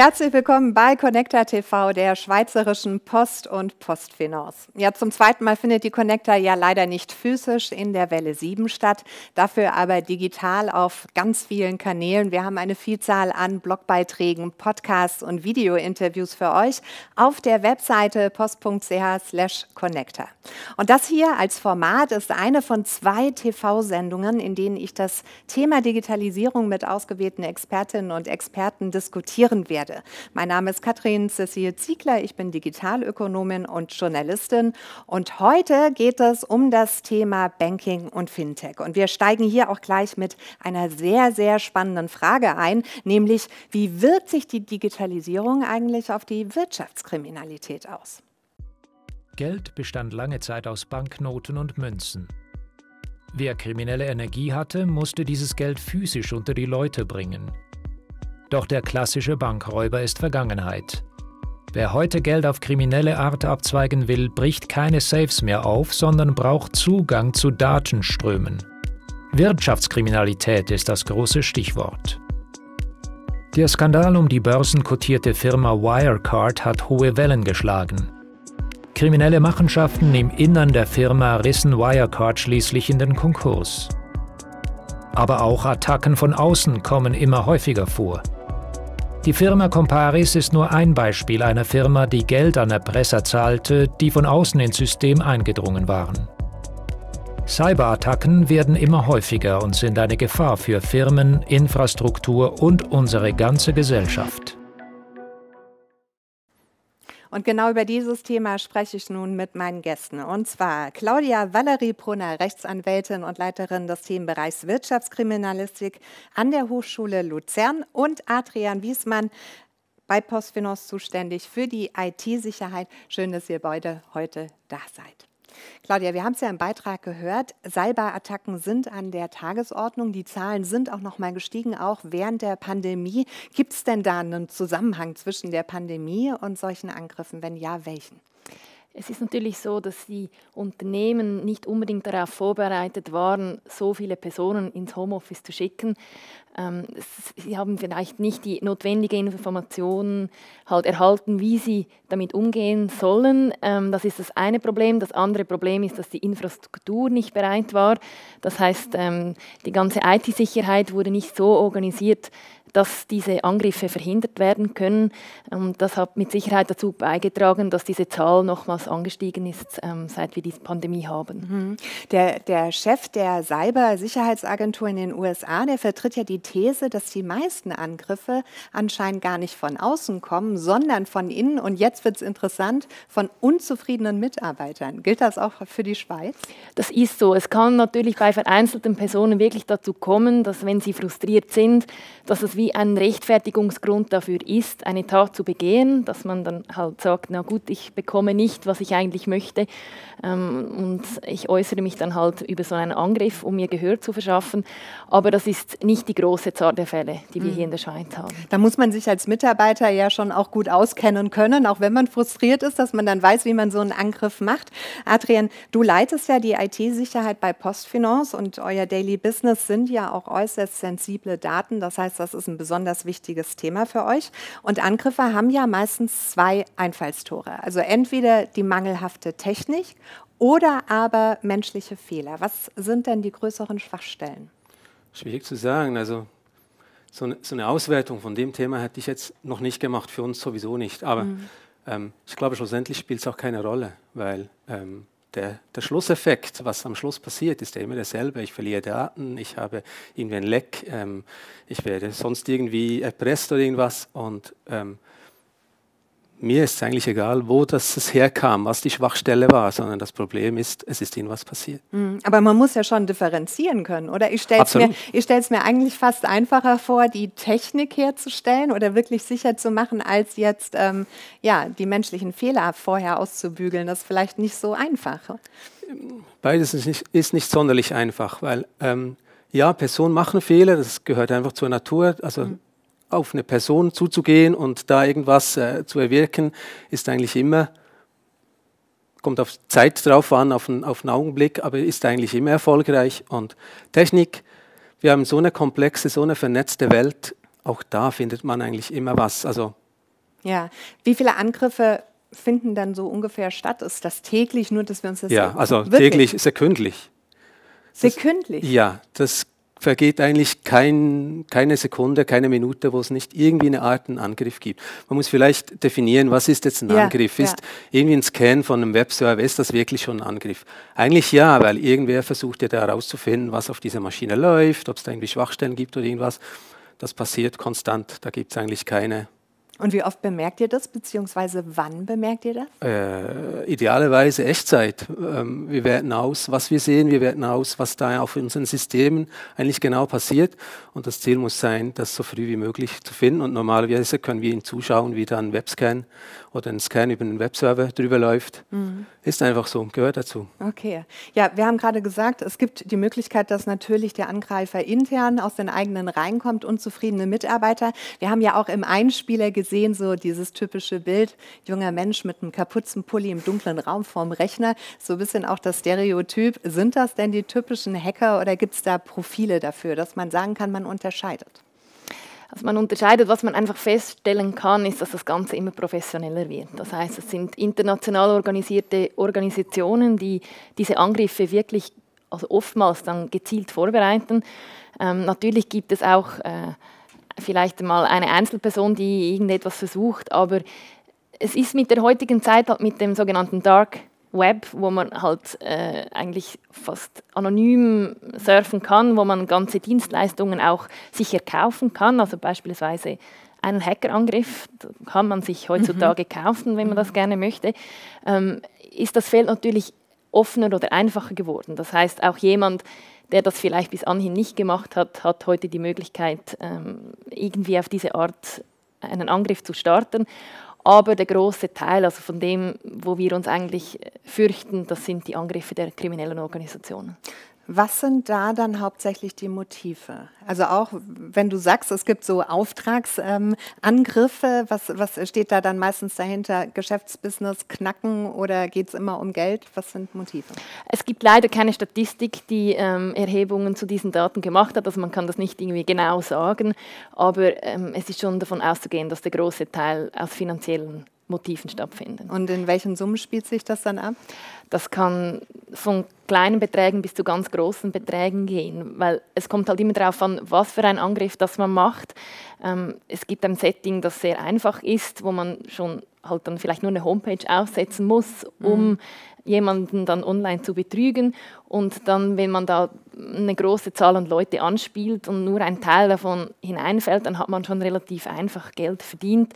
Herzlich willkommen bei Connecta TV, der schweizerischen Post und Postfinance. Ja, zum zweiten Mal findet die Connecta ja leider nicht physisch in der Welle 7 statt, dafür aber digital auf ganz vielen Kanälen. Wir haben eine Vielzahl an Blogbeiträgen, Podcasts und Videointerviews für euch auf der Webseite post.ch/connecta. Und das hier als Format ist eine von zwei TV-Sendungen, in denen ich das Thema Digitalisierung mit ausgewählten Expertinnen und Experten diskutieren werde werde. Mein Name ist Katrin Cecil Ziegler, ich bin Digitalökonomin und Journalistin und heute geht es um das Thema Banking und Fintech. Und wir steigen hier auch gleich mit einer sehr, sehr spannenden Frage ein, nämlich wie wirkt sich die Digitalisierung eigentlich auf die Wirtschaftskriminalität aus? Geld bestand lange Zeit aus Banknoten und Münzen. Wer kriminelle Energie hatte, musste dieses Geld physisch unter die Leute bringen. Doch der klassische Bankräuber ist Vergangenheit. Wer heute Geld auf kriminelle Art abzweigen will, bricht keine Safes mehr auf, sondern braucht Zugang zu Datenströmen. Wirtschaftskriminalität ist das große Stichwort. Der Skandal um die börsenkotierte Firma Wirecard hat hohe Wellen geschlagen. Kriminelle Machenschaften im Innern der Firma rissen Wirecard schließlich in den Konkurs. Aber auch Attacken von außen kommen immer häufiger vor. Die Firma Comparis ist nur ein Beispiel einer Firma, die Geld an Erpresser zahlte, die von außen ins System eingedrungen waren. Cyberattacken werden immer häufiger und sind eine Gefahr für Firmen, Infrastruktur und unsere ganze Gesellschaft. Und genau über dieses Thema spreche ich nun mit meinen Gästen. Und zwar Claudia Valerie Brunner, Rechtsanwältin und Leiterin des Themenbereichs Wirtschaftskriminalistik an der Hochschule Luzern und Adrian Wiesmann, bei Postfinance zuständig für die IT-Sicherheit. Schön, dass ihr beide heute da seid. Claudia, wir haben es ja im Beitrag gehört, Cyberattacken sind an der Tagesordnung. Die Zahlen sind auch noch mal gestiegen, auch während der Pandemie. Gibt es denn da einen Zusammenhang zwischen der Pandemie und solchen Angriffen? Wenn ja, welchen? Es ist natürlich so, dass die Unternehmen nicht unbedingt darauf vorbereitet waren, so viele Personen ins Homeoffice zu schicken. Ähm, sie haben vielleicht nicht die notwendige Informationen halt erhalten, wie sie damit umgehen sollen. Ähm, das ist das eine Problem. Das andere Problem ist, dass die Infrastruktur nicht bereit war. Das heißt, ähm, die ganze IT-Sicherheit wurde nicht so organisiert, dass diese Angriffe verhindert werden können. Und das hat mit Sicherheit dazu beigetragen, dass diese Zahl nochmals angestiegen ist, ähm, seit wir diese Pandemie haben. Mhm. Der, der Chef der Cybersicherheitsagentur in den USA, der vertritt ja die These, dass die meisten Angriffe anscheinend gar nicht von außen kommen, sondern von innen. Und jetzt wird es interessant, von unzufriedenen Mitarbeitern. Gilt das auch für die Schweiz? Das ist so. Es kann natürlich bei vereinzelten Personen wirklich dazu kommen, dass wenn sie frustriert sind, dass es wie ein Rechtfertigungsgrund dafür ist, eine Tat zu begehen, dass man dann halt sagt, na gut, ich bekomme nicht, was ich eigentlich möchte ähm, und ich äußere mich dann halt über so einen Angriff, um mir Gehör zu verschaffen. Aber das ist nicht die große Zahl der Fälle, die wir mhm. hier in der Schweiz haben. Da muss man sich als Mitarbeiter ja schon auch gut auskennen können, auch wenn man frustriert ist, dass man dann weiß, wie man so einen Angriff macht. Adrian, du leitest ja die IT-Sicherheit bei Postfinance und euer Daily Business sind ja auch äußerst sensible Daten. Das heißt, das ist ein besonders wichtiges Thema für euch. Und Angriffe haben ja meistens zwei Einfallstore. Also entweder die mangelhafte Technik oder aber menschliche Fehler. Was sind denn die größeren Schwachstellen? Schwierig zu sagen. Also so eine, so eine Auswertung von dem Thema hätte ich jetzt noch nicht gemacht, für uns sowieso nicht. Aber mhm. ähm, ich glaube, schlussendlich spielt es auch keine Rolle, weil ähm, der, der, Schlusseffekt, was am Schluss passiert, ist ja immer derselbe. Ich verliere Daten, ich habe irgendwie ein Leck, ähm, ich werde sonst irgendwie erpresst oder irgendwas. Und ähm, mir ist es eigentlich egal, wo das herkam, was die Schwachstelle war, sondern das Problem ist, es ist ihnen was passiert. Mhm. Aber man muss ja schon differenzieren können, oder? Ich stelle es mir, mir eigentlich fast einfacher vor, die Technik herzustellen oder wirklich sicher zu machen, als jetzt ähm, ja, die menschlichen Fehler vorher auszubügeln. Das ist vielleicht nicht so einfach. Beides ist nicht, ist nicht sonderlich einfach, weil ähm, ja, Personen machen Fehler, das gehört einfach zur Natur. Also mhm auf eine Person zuzugehen und da irgendwas äh, zu erwirken, ist eigentlich immer, kommt auf Zeit drauf an, auf einen, auf einen Augenblick, aber ist eigentlich immer erfolgreich. Und Technik, wir haben so eine komplexe, so eine vernetzte Welt, auch da findet man eigentlich immer was. Also Ja, wie viele Angriffe finden dann so ungefähr statt? Ist das täglich, nur dass wir uns das Ja, also wirklich? täglich, sekündlich. Sekündlich? Das, ja, das vergeht eigentlich kein, keine Sekunde, keine Minute, wo es nicht irgendwie eine Art einen Angriff gibt. Man muss vielleicht definieren, was ist jetzt ein ja, Angriff? Ist ja. irgendwie ein Scan von einem Webserver, ist das wirklich schon ein Angriff? Eigentlich ja, weil irgendwer versucht ja da herauszufinden, was auf dieser Maschine läuft, ob es da irgendwie Schwachstellen gibt oder irgendwas. Das passiert konstant, da gibt es eigentlich keine und wie oft bemerkt ihr das, beziehungsweise wann bemerkt ihr das? Äh, idealerweise Echtzeit. Ähm, wir werten aus, was wir sehen, wir werten aus, was da auf unseren Systemen eigentlich genau passiert. Und das Ziel muss sein, das so früh wie möglich zu finden. Und normalerweise können wir Ihnen zuschauen, wie dann Webscan oder ein Scan über einen Webserver drüber läuft. Mhm. Ist einfach so, gehört dazu. Okay. Ja, wir haben gerade gesagt, es gibt die Möglichkeit, dass natürlich der Angreifer intern aus den eigenen Reihen kommt, unzufriedene Mitarbeiter. Wir haben ja auch im Einspieler gesehen, so dieses typische Bild, junger Mensch mit einem Kapuzenpulli im dunklen Raum vorm Rechner. So ein bisschen auch das Stereotyp. Sind das denn die typischen Hacker oder gibt es da Profile dafür, dass man sagen kann, man unterscheidet? Also man unterscheidet, was man einfach feststellen kann, ist, dass das Ganze immer professioneller wird. Das heißt, es sind international organisierte Organisationen, die diese Angriffe wirklich, also oftmals dann gezielt vorbereiten. Ähm, natürlich gibt es auch äh, vielleicht mal eine Einzelperson, die irgendetwas versucht, aber es ist mit der heutigen Zeit halt mit dem sogenannten Dark Web, wo man halt äh, eigentlich fast anonym surfen kann, wo man ganze Dienstleistungen auch sicher kaufen kann, also beispielsweise einen Hackerangriff kann man sich heutzutage mhm. kaufen, wenn man das gerne möchte, ähm, ist das Feld natürlich offener oder einfacher geworden. Das heißt, auch jemand, der das vielleicht bis anhin nicht gemacht hat, hat heute die Möglichkeit, ähm, irgendwie auf diese Art einen Angriff zu starten. Aber der große Teil, also von dem, wo wir uns eigentlich fürchten, das sind die Angriffe der kriminellen Organisationen. Was sind da dann hauptsächlich die Motive? Also auch wenn du sagst, es gibt so Auftragsangriffe, ähm, was, was steht da dann meistens dahinter? Geschäftsbusiness knacken oder geht es immer um Geld? Was sind Motive? Es gibt leider keine Statistik, die ähm, Erhebungen zu diesen Daten gemacht hat. Also man kann das nicht irgendwie genau sagen, aber ähm, es ist schon davon auszugehen, dass der große Teil aus finanziellen Motiven stattfinden. Und in welchen Summen spielt sich das dann ab? Das kann von kleinen Beträgen bis zu ganz großen Beträgen gehen, weil es kommt halt immer darauf an, was für ein Angriff das man macht. Ähm, es gibt ein Setting, das sehr einfach ist, wo man schon halt dann vielleicht nur eine Homepage aufsetzen muss, um mhm. jemanden dann online zu betrügen. Und dann, wenn man da eine große Zahl an Leute anspielt und nur ein Teil davon hineinfällt, dann hat man schon relativ einfach Geld verdient.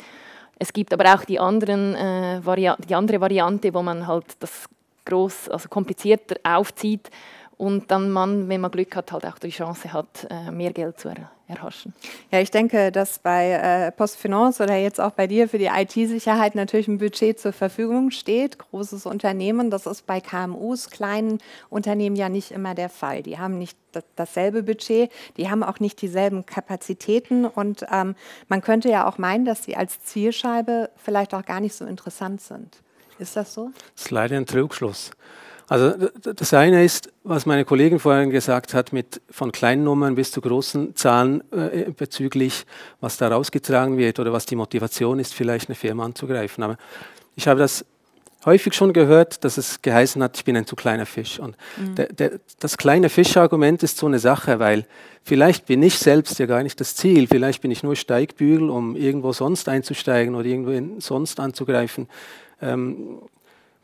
Es gibt aber auch die, anderen, äh, die andere Variante, wo man halt das groß, also komplizierter aufzieht und dann man, wenn man Glück hat, halt auch die Chance hat, äh, mehr Geld zu er erhaschen. Ja, ich denke, dass bei äh, Postfinance oder jetzt auch bei dir für die IT-Sicherheit natürlich ein Budget zur Verfügung steht. Großes Unternehmen, das ist bei KMUs, kleinen Unternehmen ja nicht immer der Fall. Die haben nicht dasselbe Budget, die haben auch nicht dieselben Kapazitäten und ähm, man könnte ja auch meinen, dass sie als Zielscheibe vielleicht auch gar nicht so interessant sind. Ist das so? Das ist leider ein Trugschluss. Also das eine ist, was meine Kollegin vorhin gesagt hat, mit von kleinen Nummern bis zu großen Zahlen äh, bezüglich, was da rausgetragen wird oder was die Motivation ist, vielleicht eine Firma anzugreifen. Aber ich habe das häufig schon gehört, dass es geheißen hat, ich bin ein zu kleiner Fisch. Und mhm. der, der, das kleine Fischargument ist so eine Sache, weil vielleicht bin ich selbst ja gar nicht das Ziel, vielleicht bin ich nur Steigbügel, um irgendwo sonst einzusteigen oder irgendwo sonst anzugreifen. Ähm,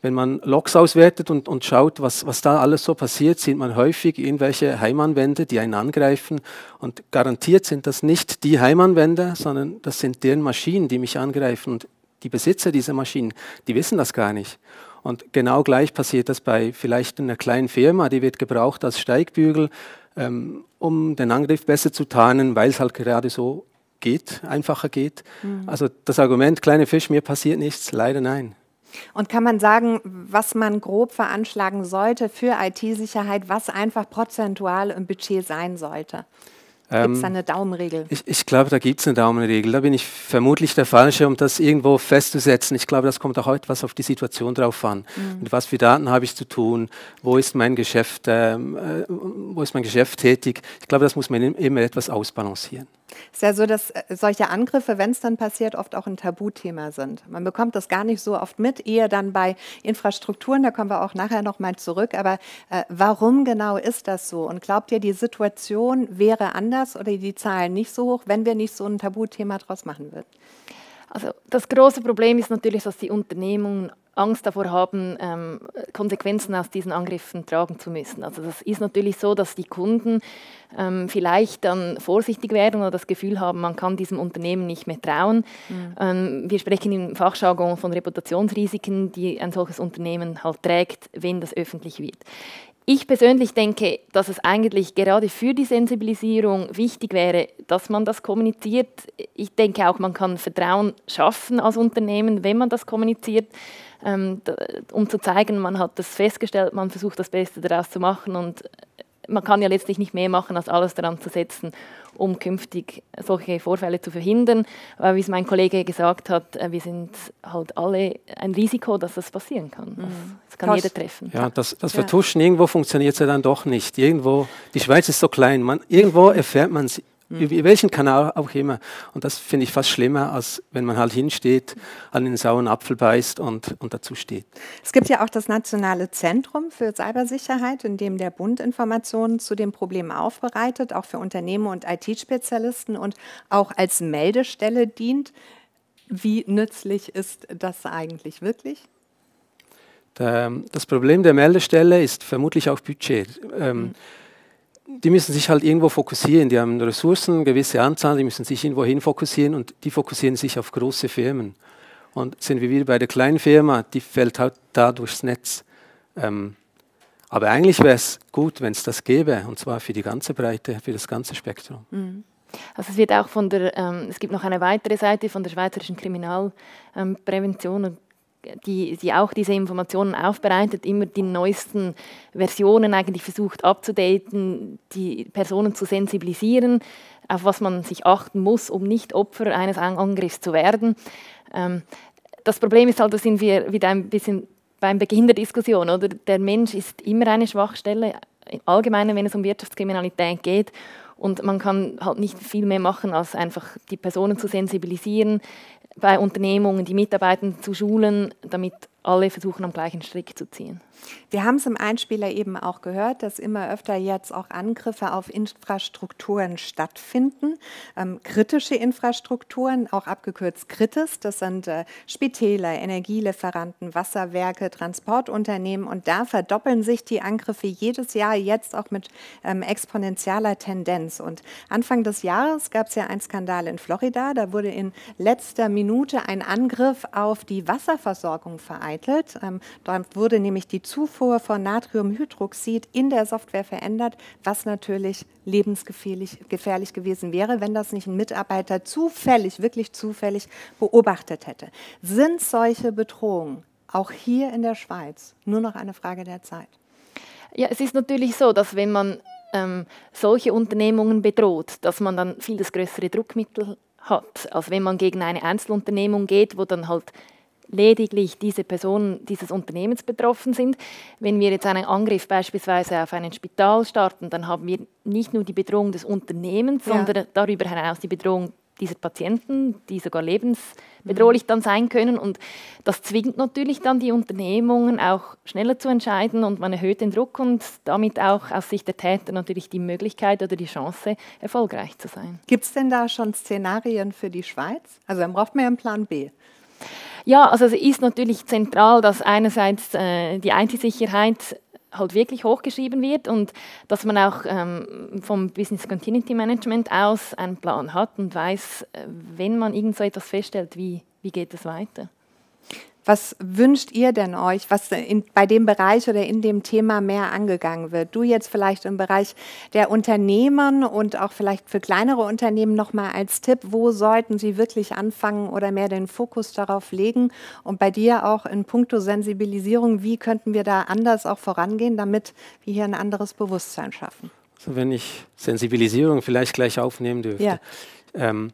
wenn man Logs auswertet und, und schaut, was, was da alles so passiert, sieht man häufig irgendwelche Heimanwände, die einen angreifen. Und garantiert sind das nicht die Heimanwände, sondern das sind deren Maschinen, die mich angreifen. Und die Besitzer dieser Maschinen, die wissen das gar nicht. Und genau gleich passiert das bei vielleicht einer kleinen Firma, die wird gebraucht als Steigbügel, ähm, um den Angriff besser zu tarnen, weil es halt gerade so geht, einfacher geht. Mhm. Also das Argument, kleine Fisch, mir passiert nichts, leider nein. Und kann man sagen, was man grob veranschlagen sollte für IT-Sicherheit, was einfach prozentual im Budget sein sollte? Gibt es da ähm, eine Daumenregel? Ich, ich glaube, da gibt es eine Daumenregel. Da bin ich vermutlich der Falsche, um das irgendwo festzusetzen. Ich glaube, das kommt auch heute was auf die Situation drauf an. Mhm. Mit was für Daten habe ich zu tun? Wo ist mein Geschäft, ähm, äh, wo ist mein Geschäft tätig? Ich glaube, das muss man immer etwas ausbalancieren. Es ist ja so, dass äh, solche Angriffe, wenn es dann passiert, oft auch ein Tabuthema sind. Man bekommt das gar nicht so oft mit, eher dann bei Infrastrukturen, da kommen wir auch nachher nochmal zurück. Aber äh, warum genau ist das so? Und glaubt ihr, die Situation wäre anders oder die Zahlen nicht so hoch, wenn wir nicht so ein Tabuthema draus machen würden? Also das große Problem ist natürlich, dass die Unternehmungen Angst davor haben, ähm, Konsequenzen aus diesen Angriffen tragen zu müssen. Also das ist natürlich so, dass die Kunden ähm, vielleicht dann vorsichtig werden oder das Gefühl haben, man kann diesem Unternehmen nicht mehr trauen. Mhm. Ähm, wir sprechen im Fachjargon von Reputationsrisiken, die ein solches Unternehmen halt trägt, wenn das öffentlich wird. Ich persönlich denke, dass es eigentlich gerade für die Sensibilisierung wichtig wäre, dass man das kommuniziert. Ich denke auch, man kann Vertrauen schaffen als Unternehmen, wenn man das kommuniziert, ähm, um zu zeigen, man hat das festgestellt, man versucht das Beste daraus zu machen und man kann ja letztlich nicht mehr machen, als alles daran zu setzen, um künftig solche Vorfälle zu verhindern. Aber wie es mein Kollege gesagt hat, äh, wir sind halt alle ein Risiko, dass das passieren kann. Das, mhm. das kann Kaus. jeder treffen. Ja, das, das Vertuschen, ja. irgendwo funktioniert es ja dann doch nicht. Irgendwo, die Schweiz ist so klein, man, irgendwo erfährt man es Mhm. Über welchen Kanal auch immer. Und das finde ich fast schlimmer, als wenn man halt hinsteht, an den sauren Apfel beißt und, und dazu steht. Es gibt ja auch das Nationale Zentrum für Cybersicherheit, in dem der Bund Informationen zu den Problemen aufbereitet, auch für Unternehmen und IT-Spezialisten und auch als Meldestelle dient. Wie nützlich ist das eigentlich wirklich? Das Problem der Meldestelle ist vermutlich auch Budget. Ähm, mhm die müssen sich halt irgendwo fokussieren. Die haben Ressourcen, eine gewisse Anzahl, die müssen sich irgendwo hin fokussieren und die fokussieren sich auf große Firmen. Und sind wir wieder bei der kleinen Firma, die fällt halt da durchs Netz. Ähm, aber eigentlich wäre es gut, wenn es das gäbe, und zwar für die ganze Breite, für das ganze Spektrum. Mhm. Also es wird auch von der, ähm, es gibt noch eine weitere Seite von der Schweizerischen Kriminalprävention und die, die auch diese Informationen aufbereitet, immer die neuesten Versionen eigentlich versucht abzudaten, die Personen zu sensibilisieren, auf was man sich achten muss, um nicht Opfer eines Angriffs zu werden. Ähm, das Problem ist halt, da sind wir wieder ein bisschen beim Beginn der Diskussion. Oder? Der Mensch ist immer eine Schwachstelle, allgemein, wenn es um Wirtschaftskriminalität geht. Und man kann halt nicht viel mehr machen, als einfach die Personen zu sensibilisieren, bei Unternehmungen die Mitarbeiter zu schulen, damit alle versuchen, am gleichen Strick zu ziehen. Wir haben es im Einspieler eben auch gehört, dass immer öfter jetzt auch Angriffe auf Infrastrukturen stattfinden. Ähm, kritische Infrastrukturen, auch abgekürzt Kritis, das sind äh, Spitäler, Energielieferanten, Wasserwerke, Transportunternehmen und da verdoppeln sich die Angriffe jedes Jahr jetzt auch mit ähm, exponentieller Tendenz. Und Anfang des Jahres gab es ja einen Skandal in Florida, da wurde in letzter Minute ein Angriff auf die Wasserversorgung vereitelt. Ähm, dort wurde nämlich die Zufuhr von Natriumhydroxid in der Software verändert, was natürlich lebensgefährlich gefährlich gewesen wäre, wenn das nicht ein Mitarbeiter zufällig, wirklich zufällig beobachtet hätte. Sind solche Bedrohungen auch hier in der Schweiz nur noch eine Frage der Zeit? Ja, es ist natürlich so, dass wenn man ähm, solche Unternehmungen bedroht, dass man dann viel größere Druckmittel hat, als wenn man gegen eine Einzelunternehmung geht, wo dann halt lediglich diese Personen dieses Unternehmens betroffen sind. Wenn wir jetzt einen Angriff beispielsweise auf ein Spital starten, dann haben wir nicht nur die Bedrohung des Unternehmens, ja. sondern darüber hinaus die Bedrohung dieser Patienten, die sogar lebensbedrohlich dann sein können. Und das zwingt natürlich dann die Unternehmungen auch schneller zu entscheiden und man erhöht den Druck und damit auch aus Sicht der Täter natürlich die Möglichkeit oder die Chance, erfolgreich zu sein. Gibt es denn da schon Szenarien für die Schweiz? Also dann braucht man ja einen Plan B. Ja, also es ist natürlich zentral, dass einerseits äh, die IT-Sicherheit halt wirklich hochgeschrieben wird und dass man auch ähm, vom Business Continuity Management aus einen Plan hat und weiß, äh, wenn man irgend so etwas feststellt, wie, wie geht es weiter. Was wünscht ihr denn euch, was in, bei dem Bereich oder in dem Thema mehr angegangen wird? Du jetzt vielleicht im Bereich der Unternehmen und auch vielleicht für kleinere Unternehmen nochmal als Tipp, wo sollten sie wirklich anfangen oder mehr den Fokus darauf legen? Und bei dir auch in puncto Sensibilisierung, wie könnten wir da anders auch vorangehen, damit wir hier ein anderes Bewusstsein schaffen? Also wenn ich Sensibilisierung vielleicht gleich aufnehmen dürfte. Ja. Ähm,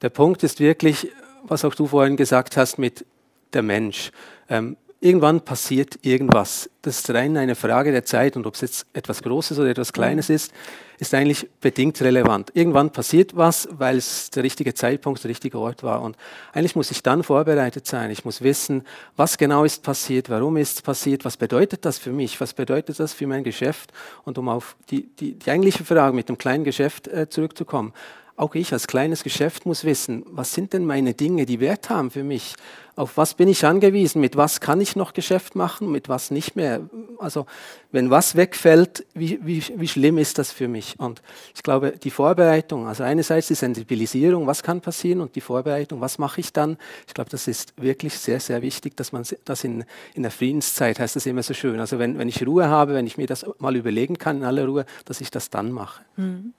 der Punkt ist wirklich, was auch du vorhin gesagt hast, mit der Mensch. Ähm, irgendwann passiert irgendwas. Das ist rein eine Frage der Zeit und ob es jetzt etwas Großes oder etwas Kleines ist, ist eigentlich bedingt relevant. Irgendwann passiert was, weil es der richtige Zeitpunkt, der richtige Ort war. Und eigentlich muss ich dann vorbereitet sein. Ich muss wissen, was genau ist passiert, warum ist es passiert, was bedeutet das für mich, was bedeutet das für mein Geschäft. Und um auf die, die, die eigentliche Frage mit dem kleinen Geschäft äh, zurückzukommen, auch ich als kleines Geschäft muss wissen, was sind denn meine Dinge, die Wert haben für mich? Auf was bin ich angewiesen? Mit was kann ich noch Geschäft machen? Mit was nicht mehr? Also wenn was wegfällt, wie, wie, wie schlimm ist das für mich? Und ich glaube, die Vorbereitung, also einerseits die Sensibilisierung, was kann passieren und die Vorbereitung, was mache ich dann? Ich glaube, das ist wirklich sehr, sehr wichtig, dass man das in, in der Friedenszeit heißt das immer so schön. Also wenn, wenn ich Ruhe habe, wenn ich mir das mal überlegen kann in aller Ruhe, dass ich das dann mache. Mhm.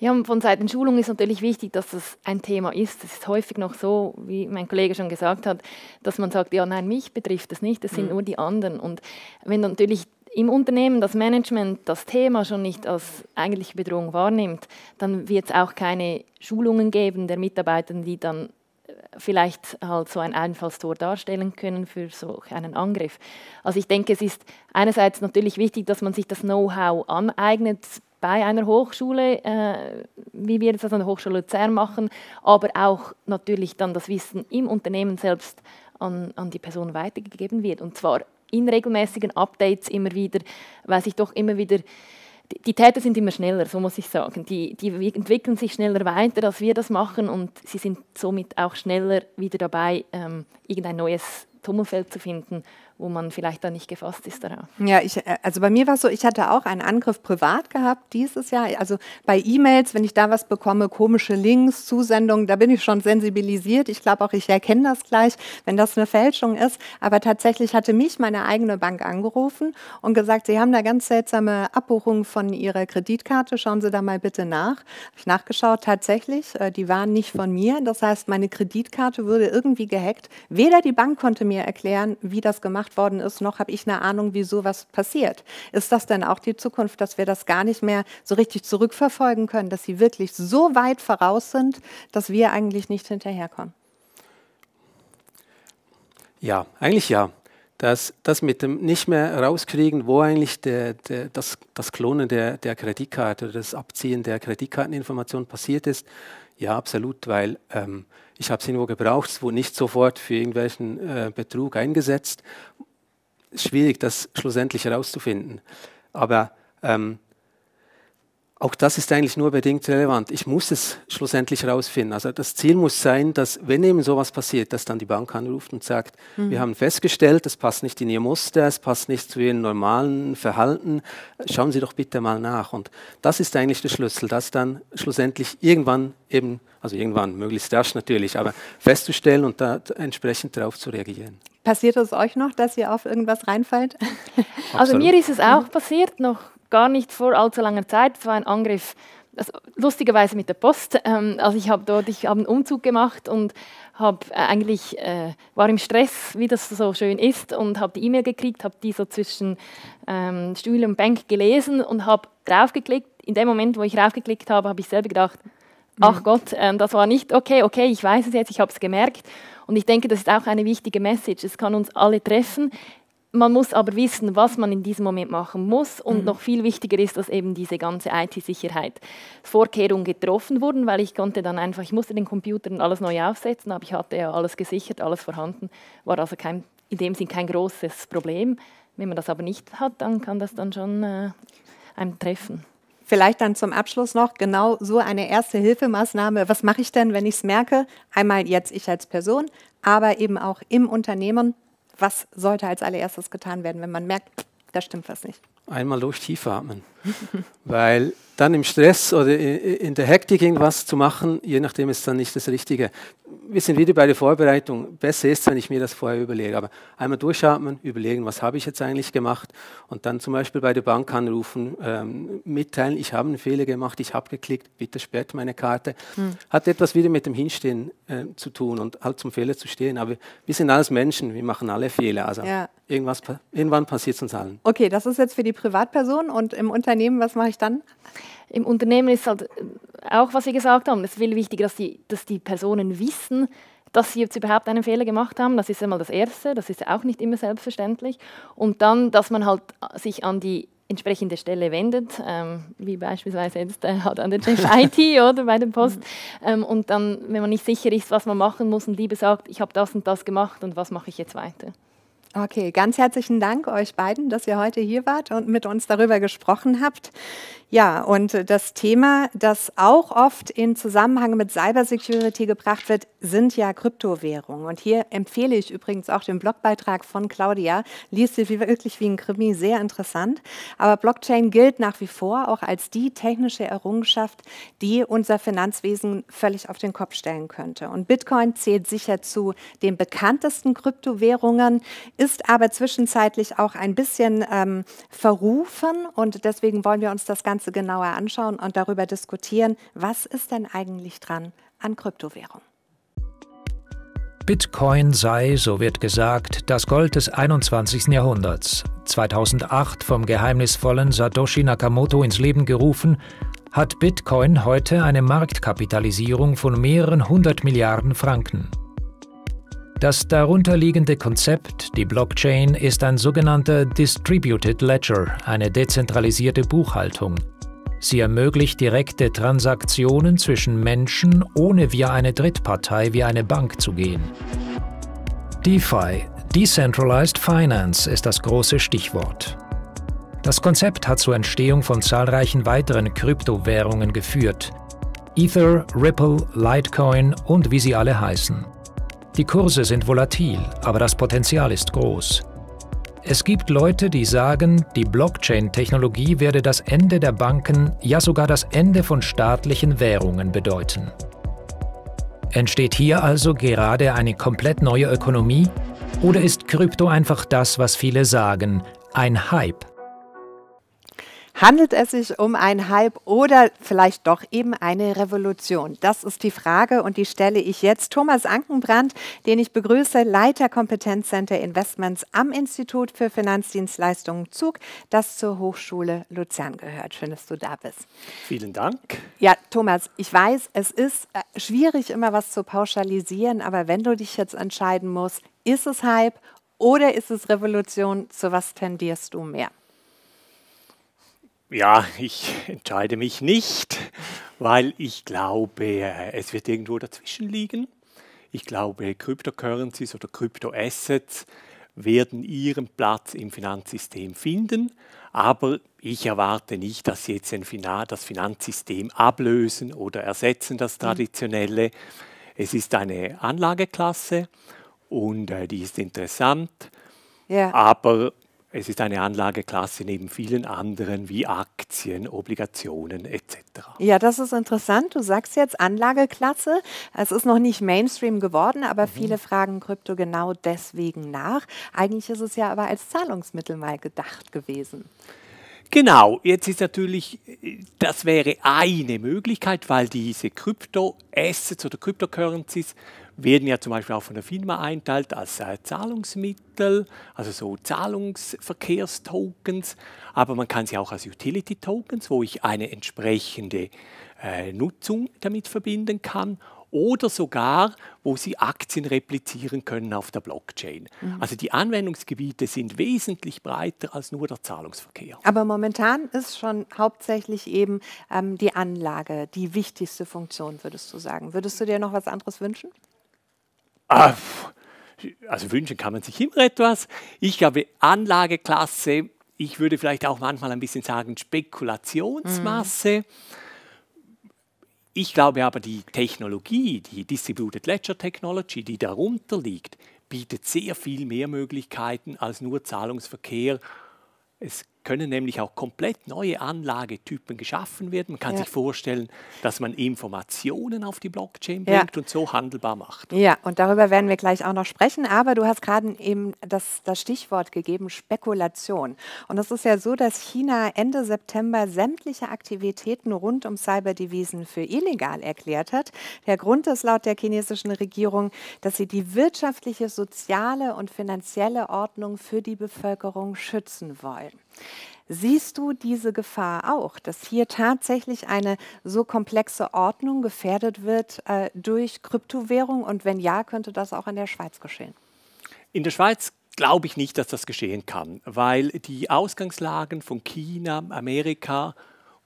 Ja, und von Seiten Schulung ist natürlich wichtig, dass das ein Thema ist. Es ist häufig noch so, wie mein Kollege schon gesagt hat, dass man sagt, ja, nein, mich betrifft das nicht, das sind mhm. nur die anderen. Und wenn natürlich im Unternehmen das Management das Thema schon nicht als eigentliche Bedrohung wahrnimmt, dann wird es auch keine Schulungen geben der Mitarbeiter, die dann äh, vielleicht halt so ein Einfallstor darstellen können für so einen Angriff. Also ich denke, es ist einerseits natürlich wichtig, dass man sich das Know-how aneignet, bei einer Hochschule, äh, wie wir das an der Hochschule Luzern machen, aber auch natürlich dann das Wissen im Unternehmen selbst an, an die Person weitergegeben wird. Und zwar in regelmäßigen Updates immer wieder, weil sich doch immer wieder die, die Täter sind immer schneller, so muss ich sagen. Die, die entwickeln sich schneller weiter, als wir das machen und sie sind somit auch schneller wieder dabei, ähm, irgendein neues Tummelfeld zu finden, wo man vielleicht dann nicht gefasst ist darauf. Ja, ich, äh, also bei mir war es so, ich hatte auch einen Angriff privat gehabt dieses Jahr. Also bei E-Mails, wenn ich da was bekomme, komische Links, Zusendungen, da bin ich schon sensibilisiert. Ich glaube auch, ich erkenne das gleich, wenn das eine Fälschung ist. Aber tatsächlich hatte mich meine eigene Bank angerufen und gesagt, Sie haben da ganz seltsame Abbuchungen von Ihrer Kreditkarte. Schauen Sie da mal bitte nach. Habe ich nachgeschaut, tatsächlich, äh, die waren nicht von mir. Das heißt, meine Kreditkarte wurde irgendwie gehackt. Weder die Bank konnte mir erklären, wie das gemacht gemacht worden ist, noch habe ich eine Ahnung, wie sowas passiert. Ist das denn auch die Zukunft, dass wir das gar nicht mehr so richtig zurückverfolgen können, dass sie wirklich so weit voraus sind, dass wir eigentlich nicht hinterherkommen? Ja, eigentlich ja. Das, das mit dem nicht mehr rauskriegen, wo eigentlich der, der, das, das Klonen der, der Kreditkarte oder das Abziehen der Kreditkarteninformation passiert ist, ja, absolut, weil ähm, ich habe es irgendwo gebraucht, es wurde nicht sofort für irgendwelchen äh, Betrug eingesetzt. Schwierig, das schlussendlich herauszufinden. Aber ähm, auch das ist eigentlich nur bedingt relevant. Ich muss es schlussendlich herausfinden. Also das Ziel muss sein, dass wenn eben sowas passiert, dass dann die Bank anruft und sagt, mhm. wir haben festgestellt, das passt nicht in Ihr Muster, es passt nicht zu Ihrem normalen Verhalten, schauen Sie doch bitte mal nach. Und das ist eigentlich der Schlüssel, dass dann schlussendlich irgendwann eben, also irgendwann, möglichst rasch natürlich, aber festzustellen und da entsprechend darauf zu reagieren. Passiert es euch noch, dass ihr auf irgendwas reinfällt? also mir ist es auch passiert, noch gar nicht vor allzu langer Zeit. Es war ein Angriff, also lustigerweise mit der Post. Ähm, also ich habe dort, ich habe einen Umzug gemacht und habe äh, eigentlich äh, war im Stress, wie das so schön ist, und habe die E-Mail gekriegt, habe die so zwischen ähm, Stuhl und Bank gelesen und habe draufgeklickt. In dem Moment, wo ich draufgeklickt habe, habe ich selber gedacht, ach. Gott, ähm, das war nicht okay, okay, ich weiß es jetzt, ich habe es gemerkt. Und ich denke, das ist auch eine wichtige Message. Es kann uns alle treffen. Man muss aber wissen, was man in diesem Moment machen muss. Und mhm. noch viel wichtiger ist, dass eben diese ganze IT-Sicherheit Vorkehrungen getroffen wurden, weil ich konnte dann einfach, ich musste den Computer und alles neu aufsetzen, aber ich hatte ja alles gesichert, alles vorhanden, war also kein, in dem Sinn kein großes Problem. Wenn man das aber nicht hat, dann kann das dann schon äh, einem treffen. Vielleicht dann zum Abschluss noch genau so eine erste Hilfemaßnahme. Was mache ich denn, wenn ich es merke? Einmal jetzt ich als Person, aber eben auch im Unternehmen was sollte als allererstes getan werden, wenn man merkt, da stimmt was nicht? Einmal durch tief atmen. Weil dann im Stress oder in der Hektik irgendwas zu machen, je nachdem ist dann nicht das Richtige. Wir sind wieder bei der Vorbereitung. Besser ist, wenn ich mir das vorher überlege. Aber einmal durchatmen, überlegen, was habe ich jetzt eigentlich gemacht und dann zum Beispiel bei der Bank anrufen, ähm, mitteilen, ich habe einen Fehler gemacht, ich habe geklickt, bitte sperrt meine Karte. Hm. Hat etwas wieder mit dem Hinstehen äh, zu tun und halt zum Fehler zu stehen. Aber wir sind alles Menschen, wir machen alle Fehler. Also ja. irgendwas, irgendwann passiert es uns allen. Okay, das ist jetzt für die Privatperson und im Unternehmen, was mache ich dann? Im Unternehmen ist halt auch, was Sie gesagt haben, es ist viel wichtiger, dass die, dass die Personen wissen, dass sie jetzt überhaupt einen Fehler gemacht haben. Das ist einmal das Erste, das ist auch nicht immer selbstverständlich. Und dann, dass man halt sich an die entsprechende Stelle wendet, ähm, wie beispielsweise jetzt äh, halt an den Chef IT oder bei der Post. Ähm, und dann, wenn man nicht sicher ist, was man machen muss und lieber sagt, ich habe das und das gemacht und was mache ich jetzt weiter. Okay, ganz herzlichen Dank euch beiden, dass ihr heute hier wart und mit uns darüber gesprochen habt. Ja, und das Thema, das auch oft in Zusammenhang mit Cybersecurity gebracht wird, sind ja Kryptowährungen. Und hier empfehle ich übrigens auch den Blogbeitrag von Claudia. Liest sie wirklich wie ein Krimi, sehr interessant. Aber Blockchain gilt nach wie vor auch als die technische Errungenschaft, die unser Finanzwesen völlig auf den Kopf stellen könnte. Und Bitcoin zählt sicher zu den bekanntesten Kryptowährungen, ist aber zwischenzeitlich auch ein bisschen ähm, verrufen. Und deswegen wollen wir uns das Ganze Ganze genauer anschauen und darüber diskutieren, was ist denn eigentlich dran an Kryptowährung. Bitcoin sei, so wird gesagt, das Gold des 21. Jahrhunderts. 2008 vom geheimnisvollen Satoshi Nakamoto ins Leben gerufen, hat Bitcoin heute eine Marktkapitalisierung von mehreren hundert Milliarden Franken. Das darunterliegende Konzept, die Blockchain, ist ein sogenannter Distributed Ledger, eine dezentralisierte Buchhaltung. Sie ermöglicht direkte Transaktionen zwischen Menschen, ohne via eine Drittpartei wie eine Bank zu gehen. DeFi, Decentralized Finance, ist das große Stichwort. Das Konzept hat zur Entstehung von zahlreichen weiteren Kryptowährungen geführt. Ether, Ripple, Litecoin und wie sie alle heißen. Die Kurse sind volatil, aber das Potenzial ist groß. Es gibt Leute, die sagen, die Blockchain-Technologie werde das Ende der Banken, ja sogar das Ende von staatlichen Währungen bedeuten. Entsteht hier also gerade eine komplett neue Ökonomie? Oder ist Krypto einfach das, was viele sagen, ein Hype? Handelt es sich um einen Hype oder vielleicht doch eben eine Revolution? Das ist die Frage und die stelle ich jetzt Thomas Ankenbrand, den ich begrüße, Leiter Kompetenzcenter Investments am Institut für Finanzdienstleistungen Zug, das zur Hochschule Luzern gehört. Schön, dass du da bist. Vielen Dank. Ja, Thomas, ich weiß, es ist äh, schwierig, immer was zu pauschalisieren, aber wenn du dich jetzt entscheiden musst, ist es Hype oder ist es Revolution, zu was tendierst du mehr? Ja, ich entscheide mich nicht, weil ich glaube, es wird irgendwo dazwischen liegen. Ich glaube, Cryptocurrencies oder Cryptoassets werden ihren Platz im Finanzsystem finden, aber ich erwarte nicht, dass sie jetzt das Finanzsystem ablösen oder ersetzen, das mhm. traditionelle. Es ist eine Anlageklasse und äh, die ist interessant, ja. aber es ist eine Anlageklasse neben vielen anderen wie Aktien, Obligationen etc. Ja, das ist interessant. Du sagst jetzt Anlageklasse. Es ist noch nicht Mainstream geworden, aber mhm. viele fragen Krypto genau deswegen nach. Eigentlich ist es ja aber als Zahlungsmittel mal gedacht gewesen. Genau, jetzt ist natürlich, das wäre eine Möglichkeit, weil diese Krypto-Assets oder Cryptocurrencies werden ja zum Beispiel auch von der FINMA einteilt als äh, Zahlungsmittel, also so Zahlungsverkehrstokens, aber man kann sie auch als Utility-Tokens, wo ich eine entsprechende äh, Nutzung damit verbinden kann oder sogar, wo Sie Aktien replizieren können auf der Blockchain. Mhm. Also die Anwendungsgebiete sind wesentlich breiter als nur der Zahlungsverkehr. Aber momentan ist schon hauptsächlich eben ähm, die Anlage die wichtigste Funktion, würdest du sagen. Würdest du dir noch was anderes wünschen? Ah, also wünschen kann man sich immer etwas. Ich glaube, Anlageklasse, ich würde vielleicht auch manchmal ein bisschen sagen Spekulationsmasse. Ich glaube aber, die Technologie, die Distributed Ledger Technology, die darunter liegt, bietet sehr viel mehr Möglichkeiten als nur Zahlungsverkehr. Es können nämlich auch komplett neue Anlagetypen geschaffen werden. Man kann ja. sich vorstellen, dass man Informationen auf die Blockchain bringt ja. und so handelbar macht. Ja, und darüber werden wir gleich auch noch sprechen. Aber du hast gerade eben das, das Stichwort gegeben, Spekulation. Und es ist ja so, dass China Ende September sämtliche Aktivitäten rund um Cyberdevisen für illegal erklärt hat. Der Grund ist laut der chinesischen Regierung, dass sie die wirtschaftliche, soziale und finanzielle Ordnung für die Bevölkerung schützen wollen. Siehst du diese Gefahr auch, dass hier tatsächlich eine so komplexe Ordnung gefährdet wird äh, durch Kryptowährung? Und wenn ja, könnte das auch in der Schweiz geschehen? In der Schweiz glaube ich nicht, dass das geschehen kann, weil die Ausgangslagen von China, Amerika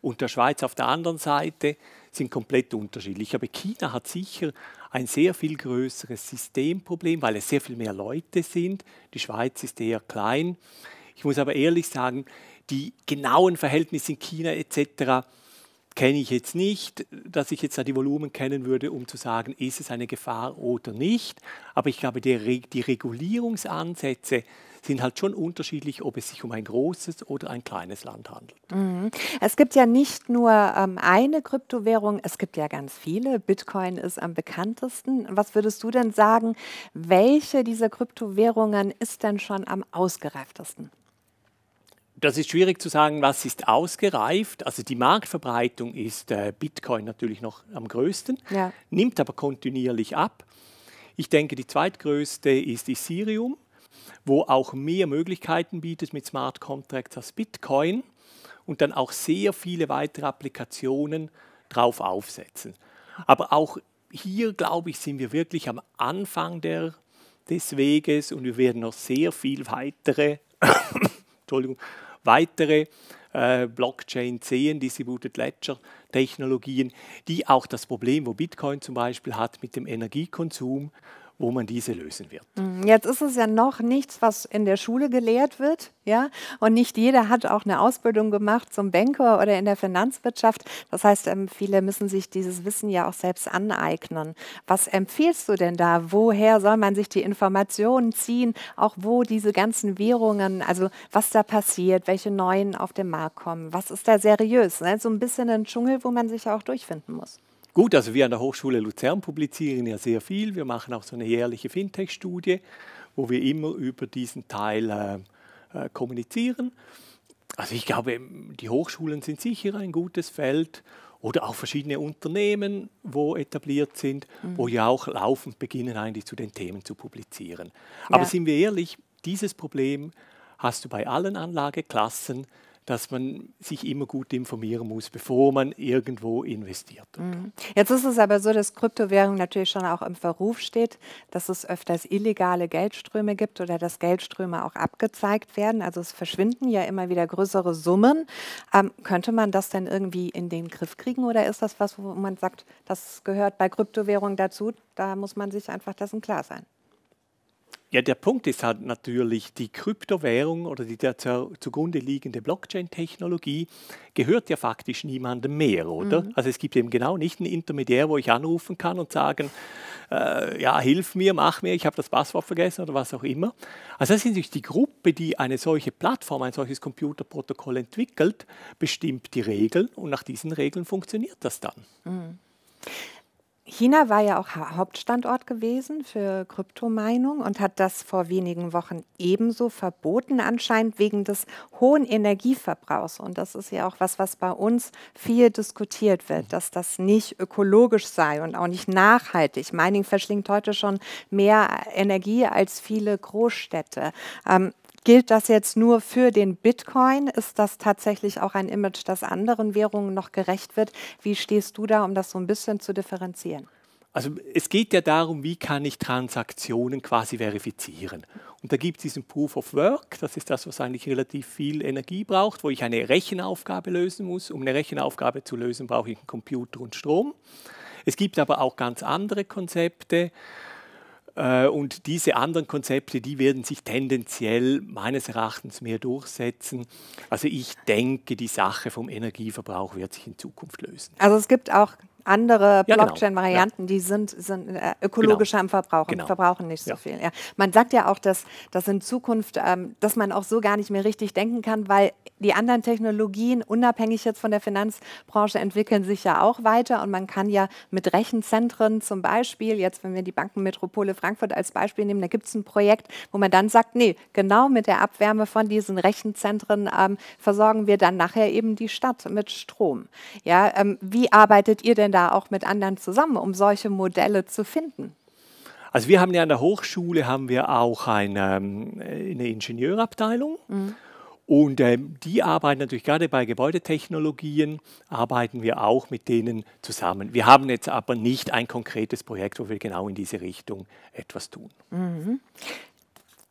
und der Schweiz auf der anderen Seite sind komplett unterschiedlich. Aber China hat sicher ein sehr viel größeres Systemproblem, weil es sehr viel mehr Leute sind. Die Schweiz ist eher klein. Ich muss aber ehrlich sagen, die genauen Verhältnisse in China etc. kenne ich jetzt nicht, dass ich jetzt da die Volumen kennen würde, um zu sagen, ist es eine Gefahr oder nicht. Aber ich glaube, die, die Regulierungsansätze sind halt schon unterschiedlich, ob es sich um ein großes oder ein kleines Land handelt. Mhm. Es gibt ja nicht nur ähm, eine Kryptowährung, es gibt ja ganz viele. Bitcoin ist am bekanntesten. Was würdest du denn sagen, welche dieser Kryptowährungen ist denn schon am ausgereiftesten? Das ist schwierig zu sagen, was ist ausgereift. Also die Marktverbreitung ist äh, Bitcoin natürlich noch am größten, ja. nimmt aber kontinuierlich ab. Ich denke, die zweitgrößte ist Ethereum wo auch mehr Möglichkeiten bietet mit Smart Contracts als Bitcoin und dann auch sehr viele weitere Applikationen drauf aufsetzen. Aber auch hier, glaube ich, sind wir wirklich am Anfang der, des Weges und wir werden noch sehr viel weitere, Entschuldigung, weitere äh, Blockchain sehen, Distributed Ledger Technologien, die auch das Problem, wo Bitcoin zum Beispiel hat mit dem Energiekonsum, wo man diese lösen wird. Mhm. Jetzt ist es ja noch nichts, was in der Schule gelehrt wird, ja, und nicht jeder hat auch eine Ausbildung gemacht zum Banker oder in der Finanzwirtschaft. Das heißt, ähm, viele müssen sich dieses Wissen ja auch selbst aneignen. Was empfiehlst du denn da? Woher soll man sich die Informationen ziehen, auch wo diese ganzen Währungen, also was da passiert, welche neuen auf den Markt kommen? Was ist da seriös? Ne? So ein bisschen ein Dschungel, wo man sich auch durchfinden muss. Gut, also wir an der Hochschule Luzern publizieren ja sehr viel. Wir machen auch so eine jährliche Fintech-Studie, wo wir immer über diesen Teil äh, äh, kommunizieren. Also ich glaube, die Hochschulen sind sicher ein gutes Feld oder auch verschiedene Unternehmen, wo etabliert sind, mhm. wo ja auch laufend beginnen, eigentlich zu den Themen zu publizieren. Ja. Aber sind wir ehrlich, dieses Problem hast du bei allen Anlageklassen dass man sich immer gut informieren muss, bevor man irgendwo investiert. Mhm. Jetzt ist es aber so, dass Kryptowährung natürlich schon auch im Verruf steht, dass es öfters illegale Geldströme gibt oder dass Geldströme auch abgezeigt werden. Also es verschwinden ja immer wieder größere Summen. Ähm, könnte man das denn irgendwie in den Griff kriegen oder ist das was, wo man sagt, das gehört bei Kryptowährung dazu? Da muss man sich einfach dessen klar sein. Ja, der Punkt ist halt natürlich, die Kryptowährung oder die der zugrunde liegende Blockchain-Technologie gehört ja faktisch niemandem mehr, oder? Mhm. Also es gibt eben genau nicht einen Intermediär, wo ich anrufen kann und sagen, äh, ja, hilf mir, mach mir, ich habe das Passwort vergessen oder was auch immer. Also das ist natürlich die Gruppe, die eine solche Plattform, ein solches Computerprotokoll entwickelt, bestimmt die Regeln und nach diesen Regeln funktioniert das dann. Mhm. China war ja auch Hauptstandort gewesen für Kryptomeinung und hat das vor wenigen Wochen ebenso verboten, anscheinend wegen des hohen Energieverbrauchs. Und das ist ja auch was, was bei uns viel diskutiert wird, dass das nicht ökologisch sei und auch nicht nachhaltig. Mining verschlingt heute schon mehr Energie als viele Großstädte. Ähm, Gilt das jetzt nur für den Bitcoin? Ist das tatsächlich auch ein Image, das anderen Währungen noch gerecht wird? Wie stehst du da, um das so ein bisschen zu differenzieren? Also es geht ja darum, wie kann ich Transaktionen quasi verifizieren. Und da gibt es diesen Proof of Work, das ist das, was eigentlich relativ viel Energie braucht, wo ich eine Rechenaufgabe lösen muss. Um eine Rechenaufgabe zu lösen, brauche ich einen Computer und Strom. Es gibt aber auch ganz andere Konzepte. Äh, und diese anderen Konzepte, die werden sich tendenziell meines Erachtens mehr durchsetzen. Also ich denke, die Sache vom Energieverbrauch wird sich in Zukunft lösen. Also es gibt auch andere ja, genau. Blockchain-Varianten, genau. die sind, sind äh, ökologischer genau. im Verbrauch und genau. verbrauchen nicht so ja. viel. Ja. Man sagt ja auch, dass, dass in Zukunft, ähm, dass man auch so gar nicht mehr richtig denken kann, weil die anderen Technologien, unabhängig jetzt von der Finanzbranche, entwickeln sich ja auch weiter und man kann ja mit Rechenzentren zum Beispiel, jetzt wenn wir die Bankenmetropole Frankfurt als Beispiel nehmen, da gibt es ein Projekt, wo man dann sagt, nee, genau mit der Abwärme von diesen Rechenzentren ähm, versorgen wir dann nachher eben die Stadt mit Strom. Ja, ähm, wie arbeitet ihr denn denn da auch mit anderen zusammen, um solche Modelle zu finden? Also wir haben ja an der Hochschule haben wir auch eine, ähm, eine Ingenieurabteilung. Mhm. Und ähm, die arbeiten natürlich gerade bei Gebäudetechnologien, arbeiten wir auch mit denen zusammen. Wir haben jetzt aber nicht ein konkretes Projekt, wo wir genau in diese Richtung etwas tun. Mhm.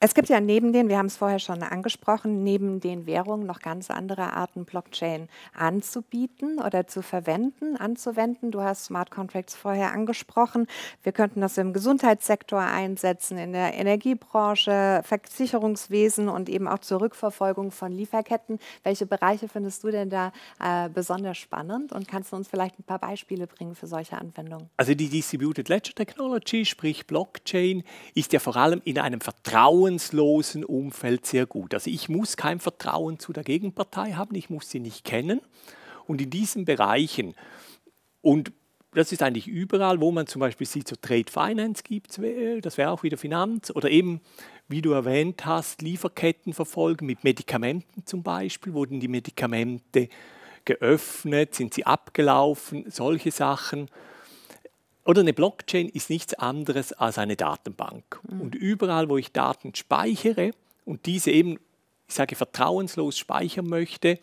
Es gibt ja neben den, wir haben es vorher schon angesprochen, neben den Währungen noch ganz andere Arten, Blockchain anzubieten oder zu verwenden, anzuwenden. Du hast Smart Contracts vorher angesprochen. Wir könnten das im Gesundheitssektor einsetzen, in der Energiebranche, Versicherungswesen und eben auch zur Rückverfolgung von Lieferketten. Welche Bereiche findest du denn da äh, besonders spannend und kannst du uns vielleicht ein paar Beispiele bringen für solche Anwendungen? Also die Distributed Ledger Technology, sprich Blockchain, ist ja vor allem in einem Vertrauen vertrauenslosen Umfeld sehr gut. Also ich muss kein Vertrauen zu der Gegenpartei haben, ich muss sie nicht kennen. Und in diesen Bereichen, und das ist eigentlich überall, wo man zum Beispiel sieht, so Trade Finance gibt, das wäre auch wieder Finanz, oder eben, wie du erwähnt hast, Lieferketten verfolgen mit Medikamenten zum Beispiel, wurden die Medikamente geöffnet, sind sie abgelaufen, solche Sachen. Oder eine Blockchain ist nichts anderes als eine Datenbank. Mhm. Und überall, wo ich Daten speichere und diese eben, ich sage, vertrauenslos speichern möchte,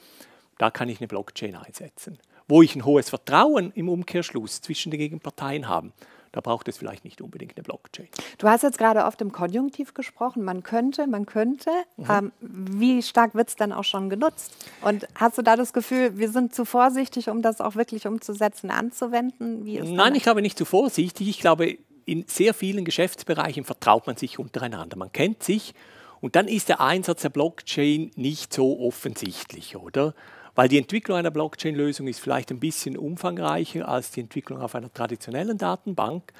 da kann ich eine Blockchain einsetzen. Wo ich ein hohes Vertrauen im Umkehrschluss zwischen den Gegenparteien habe, da braucht es vielleicht nicht unbedingt eine Blockchain. Du hast jetzt gerade oft im Konjunktiv gesprochen, man könnte, man könnte. Mhm. Ähm, wie stark wird es dann auch schon genutzt? Und hast du da das Gefühl, wir sind zu vorsichtig, um das auch wirklich umzusetzen, anzuwenden? Nein, ich glaube nicht zu vorsichtig. Ich glaube, in sehr vielen Geschäftsbereichen vertraut man sich untereinander. Man kennt sich und dann ist der Einsatz der Blockchain nicht so offensichtlich, oder? Weil die Entwicklung einer Blockchain-Lösung ist vielleicht ein bisschen umfangreicher als die Entwicklung auf einer traditionellen Datenbank.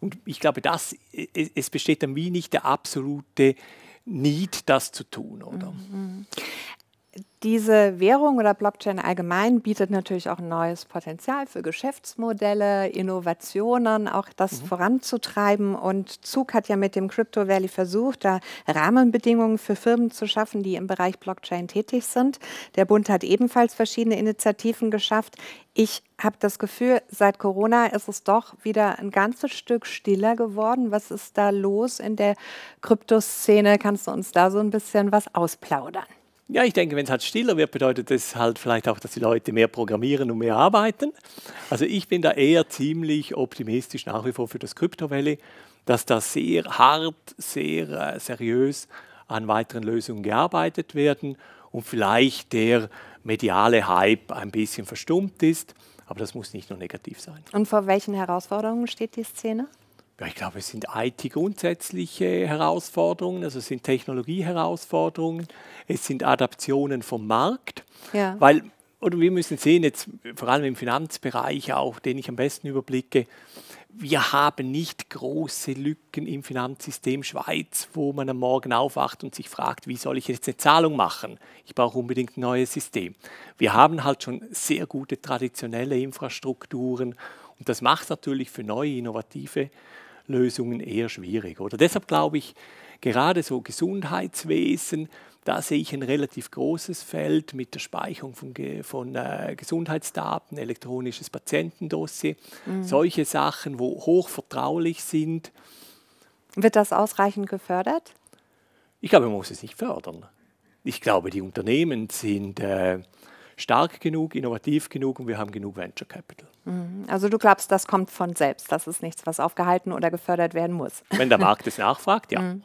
Und ich glaube, das, es besteht dann wie nicht der absolute Need, das zu tun, oder? Mhm. Diese Währung oder Blockchain allgemein bietet natürlich auch ein neues Potenzial für Geschäftsmodelle, Innovationen, auch das mhm. voranzutreiben. Und Zug hat ja mit dem Crypto Valley versucht, da Rahmenbedingungen für Firmen zu schaffen, die im Bereich Blockchain tätig sind. Der Bund hat ebenfalls verschiedene Initiativen geschafft. Ich habe das Gefühl, seit Corona ist es doch wieder ein ganzes Stück stiller geworden. Was ist da los in der Kryptoszene? Kannst du uns da so ein bisschen was ausplaudern? Ja, ich denke, wenn es halt stiller wird, bedeutet das halt vielleicht auch, dass die Leute mehr programmieren und mehr arbeiten. Also ich bin da eher ziemlich optimistisch nach wie vor für das Crypto Valley, dass da sehr hart, sehr äh, seriös an weiteren Lösungen gearbeitet werden und vielleicht der mediale Hype ein bisschen verstummt ist. Aber das muss nicht nur negativ sein. Und vor welchen Herausforderungen steht die Szene? Ja, ich glaube, es sind IT-grundsätzliche Herausforderungen, also es sind Technologieherausforderungen, es sind Adaptionen vom Markt, ja. weil oder wir müssen sehen, jetzt vor allem im Finanzbereich auch, den ich am besten überblicke, wir haben nicht große Lücken im Finanzsystem Schweiz, wo man am Morgen aufwacht und sich fragt, wie soll ich jetzt eine Zahlung machen? Ich brauche unbedingt ein neues System. Wir haben halt schon sehr gute traditionelle Infrastrukturen und das macht natürlich für neue innovative Lösungen eher schwierig. Oder deshalb glaube ich, gerade so Gesundheitswesen, da sehe ich ein relativ großes Feld mit der Speicherung von, von äh, Gesundheitsdaten, elektronisches Patientendossier, mhm. solche Sachen, wo hochvertraulich sind. Wird das ausreichend gefördert? Ich glaube, man muss es nicht fördern. Ich glaube, die Unternehmen sind äh, stark genug, innovativ genug und wir haben genug Venture Capital. Mhm. Also du glaubst, das kommt von selbst, das ist nichts, was aufgehalten oder gefördert werden muss. Wenn der Markt es nachfragt, ja.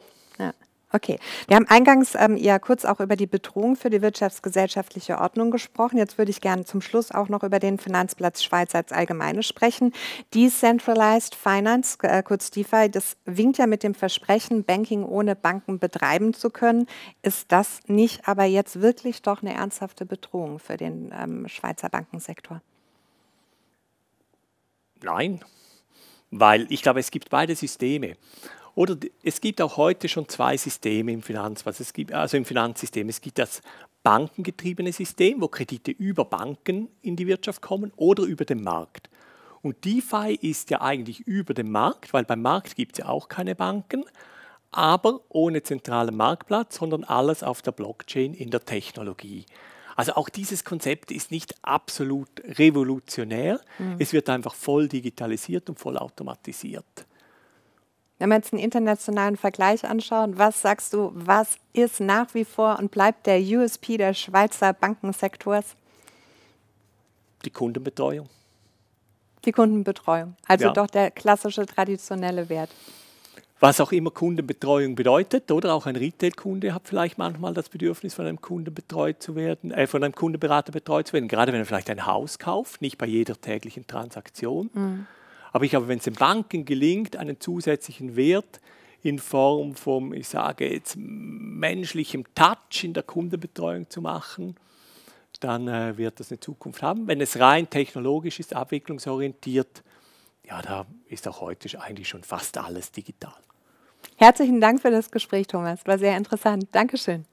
Okay, wir haben eingangs ähm, ja kurz auch über die Bedrohung für die wirtschaftsgesellschaftliche Ordnung gesprochen. Jetzt würde ich gerne zum Schluss auch noch über den Finanzplatz Schweiz als Allgemeines sprechen. Decentralized Finance, äh, kurz DeFi, das winkt ja mit dem Versprechen, Banking ohne Banken betreiben zu können. Ist das nicht aber jetzt wirklich doch eine ernsthafte Bedrohung für den ähm, Schweizer Bankensektor? Nein, weil ich glaube, es gibt beide Systeme. Oder es gibt auch heute schon zwei Systeme im Finanzwesen. Es gibt, also im Finanzsystem. Es gibt das bankengetriebene System, wo Kredite über Banken in die Wirtschaft kommen oder über den Markt. Und DeFi ist ja eigentlich über dem Markt, weil beim Markt gibt es ja auch keine Banken, aber ohne zentralen Marktplatz, sondern alles auf der Blockchain in der Technologie. Also auch dieses Konzept ist nicht absolut revolutionär. Mhm. Es wird einfach voll digitalisiert und voll automatisiert. Wenn wir jetzt einen internationalen Vergleich anschauen, was sagst du, was ist nach wie vor und bleibt der USP des Schweizer Bankensektors? Die Kundenbetreuung. Die Kundenbetreuung, also ja. doch der klassische traditionelle Wert. Was auch immer Kundenbetreuung bedeutet, oder auch ein Retail-Kunde hat vielleicht manchmal das Bedürfnis, von einem Kunden betreut zu werden, äh, von einem Kundenberater betreut zu werden, gerade wenn er vielleicht ein Haus kauft, nicht bei jeder täglichen Transaktion. Mhm. Aber ich glaube, wenn es den Banken gelingt, einen zusätzlichen Wert in Form von, ich sage jetzt, menschlichem Touch in der Kundenbetreuung zu machen, dann äh, wird das eine Zukunft haben. Wenn es rein technologisch ist, abwicklungsorientiert, ja, da ist auch heute eigentlich schon fast alles digital. Herzlichen Dank für das Gespräch, Thomas. War sehr interessant. Dankeschön.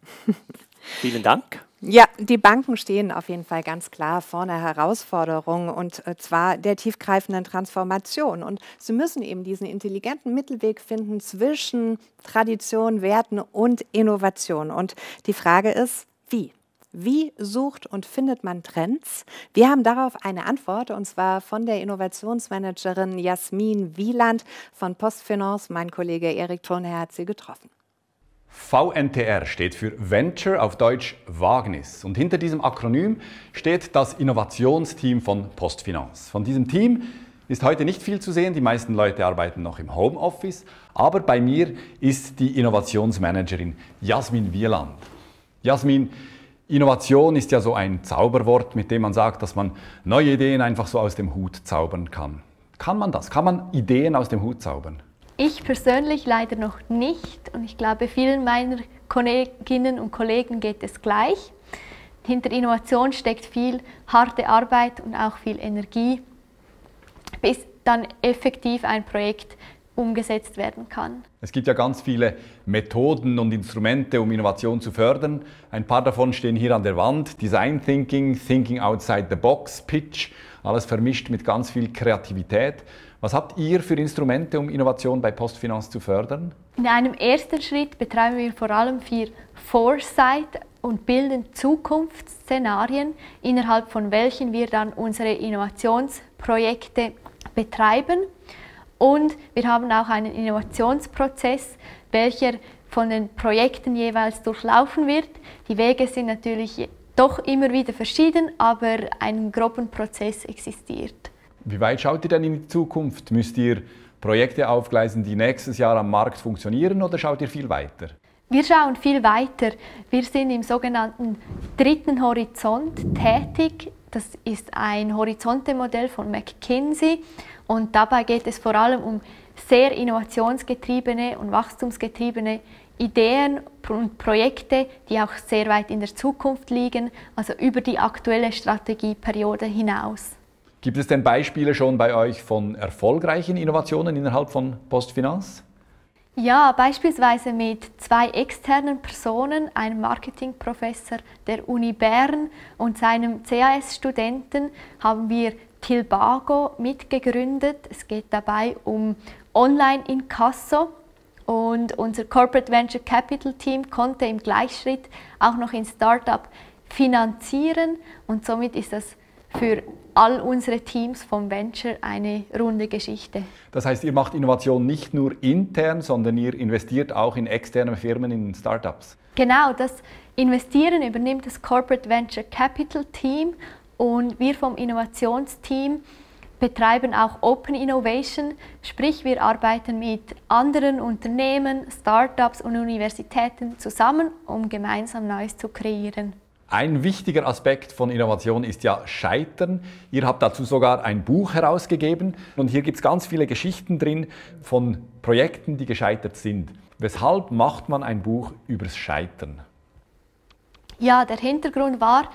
Vielen Dank. Ja, die Banken stehen auf jeden Fall ganz klar vor einer Herausforderung und äh, zwar der tiefgreifenden Transformation. Und sie müssen eben diesen intelligenten Mittelweg finden zwischen Tradition, Werten und Innovation. Und die Frage ist, wie? Wie sucht und findet man Trends? Wir haben darauf eine Antwort und zwar von der Innovationsmanagerin Jasmin Wieland von Postfinance. Mein Kollege Erik Thurner hat sie getroffen. VNTR steht für Venture auf Deutsch Wagnis. Und hinter diesem Akronym steht das Innovationsteam von Postfinance. Von diesem Team ist heute nicht viel zu sehen. Die meisten Leute arbeiten noch im Homeoffice. Aber bei mir ist die Innovationsmanagerin Jasmin Wieland. Jasmin, Innovation ist ja so ein Zauberwort, mit dem man sagt, dass man neue Ideen einfach so aus dem Hut zaubern kann. Kann man das? Kann man Ideen aus dem Hut zaubern? Ich persönlich leider noch nicht und ich glaube, vielen meiner Kolleginnen und Kollegen geht es gleich. Hinter Innovation steckt viel harte Arbeit und auch viel Energie, bis dann effektiv ein Projekt umgesetzt werden kann. Es gibt ja ganz viele Methoden und Instrumente, um Innovation zu fördern. Ein paar davon stehen hier an der Wand. Design Thinking, Thinking Outside the Box, Pitch, alles vermischt mit ganz viel Kreativität. Was habt ihr für Instrumente, um Innovation bei Postfinance zu fördern? In einem ersten Schritt betreiben wir vor allem vier Foresight und bilden Zukunftsszenarien, innerhalb von welchen wir dann unsere Innovationsprojekte betreiben. Und wir haben auch einen Innovationsprozess, welcher von den Projekten jeweils durchlaufen wird. Die Wege sind natürlich doch immer wieder verschieden, aber ein groben Prozess existiert. Wie weit schaut ihr denn in die Zukunft? Müsst ihr Projekte aufgleisen, die nächstes Jahr am Markt funktionieren oder schaut ihr viel weiter? Wir schauen viel weiter. Wir sind im sogenannten dritten Horizont tätig. Das ist ein Horizontemodell von McKinsey und dabei geht es vor allem um sehr innovationsgetriebene und wachstumsgetriebene Ideen und Projekte, die auch sehr weit in der Zukunft liegen, also über die aktuelle Strategieperiode hinaus. Gibt es denn Beispiele schon bei euch von erfolgreichen Innovationen innerhalb von Postfinanz? Ja, beispielsweise mit zwei externen Personen, einem Marketingprofessor der Uni Bern und seinem CAS-Studenten, haben wir Tilbago mitgegründet. Es geht dabei um Online-Inkasso und unser Corporate Venture Capital Team konnte im Gleichschritt auch noch in Startup finanzieren und somit ist das für all unsere Teams vom Venture eine runde Geschichte. Das heißt, ihr macht Innovation nicht nur intern, sondern ihr investiert auch in externe Firmen, in Startups. Genau, das Investieren übernimmt das Corporate Venture Capital Team und wir vom Innovationsteam betreiben auch Open Innovation, sprich wir arbeiten mit anderen Unternehmen, Startups und Universitäten zusammen, um gemeinsam Neues zu kreieren. Ein wichtiger Aspekt von Innovation ist ja Scheitern. Ihr habt dazu sogar ein Buch herausgegeben und hier gibt es ganz viele Geschichten drin von Projekten, die gescheitert sind. Weshalb macht man ein Buch übers Scheitern? Ja, der Hintergrund war,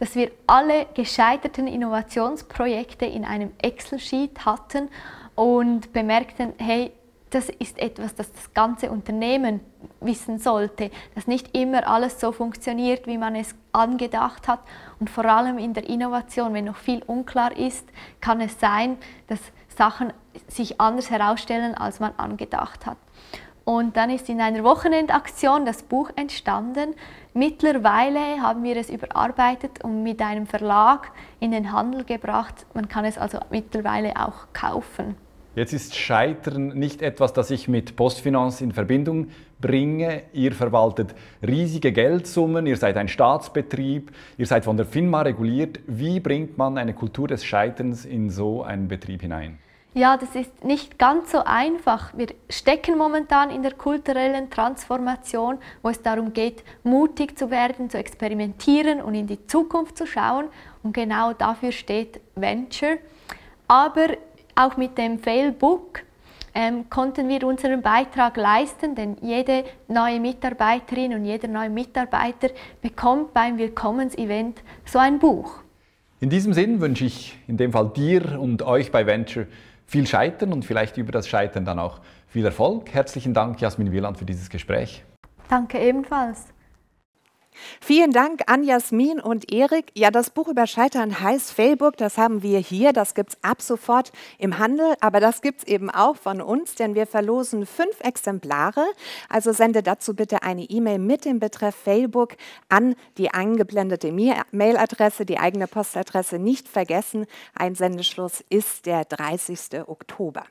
dass wir alle gescheiterten Innovationsprojekte in einem Excel-Sheet hatten und bemerkten, hey, das ist etwas, das das ganze Unternehmen wissen sollte, dass nicht immer alles so funktioniert, wie man es angedacht hat. Und vor allem in der Innovation, wenn noch viel unklar ist, kann es sein, dass Sachen sich anders herausstellen, als man angedacht hat. Und dann ist in einer Wochenendaktion das Buch entstanden. Mittlerweile haben wir es überarbeitet und mit einem Verlag in den Handel gebracht. Man kann es also mittlerweile auch kaufen. Jetzt ist Scheitern nicht etwas, das ich mit Postfinanz in Verbindung bringe. Ihr verwaltet riesige Geldsummen, ihr seid ein Staatsbetrieb, ihr seid von der FINMA reguliert. Wie bringt man eine Kultur des Scheiterns in so einen Betrieb hinein? Ja, das ist nicht ganz so einfach. Wir stecken momentan in der kulturellen Transformation, wo es darum geht, mutig zu werden, zu experimentieren und in die Zukunft zu schauen. Und genau dafür steht Venture. Aber auch mit dem Failbook ähm, konnten wir unseren Beitrag leisten, denn jede neue Mitarbeiterin und jeder neue Mitarbeiter bekommt beim Willkommensevent so ein Buch. In diesem Sinn wünsche ich in dem Fall dir und euch bei Venture viel Scheitern und vielleicht über das Scheitern dann auch viel Erfolg. Herzlichen Dank, Jasmin Wieland, für dieses Gespräch. Danke ebenfalls. Vielen Dank an Jasmin und Erik. Ja, das Buch über Scheitern heißt Failbook. Das haben wir hier. Das gibt es ab sofort im Handel. Aber das gibt es eben auch von uns, denn wir verlosen fünf Exemplare. Also sende dazu bitte eine E-Mail mit dem Betreff Failbook an die eingeblendete Mailadresse, die eigene Postadresse nicht vergessen. Ein Sendeschluss ist der 30. Oktober.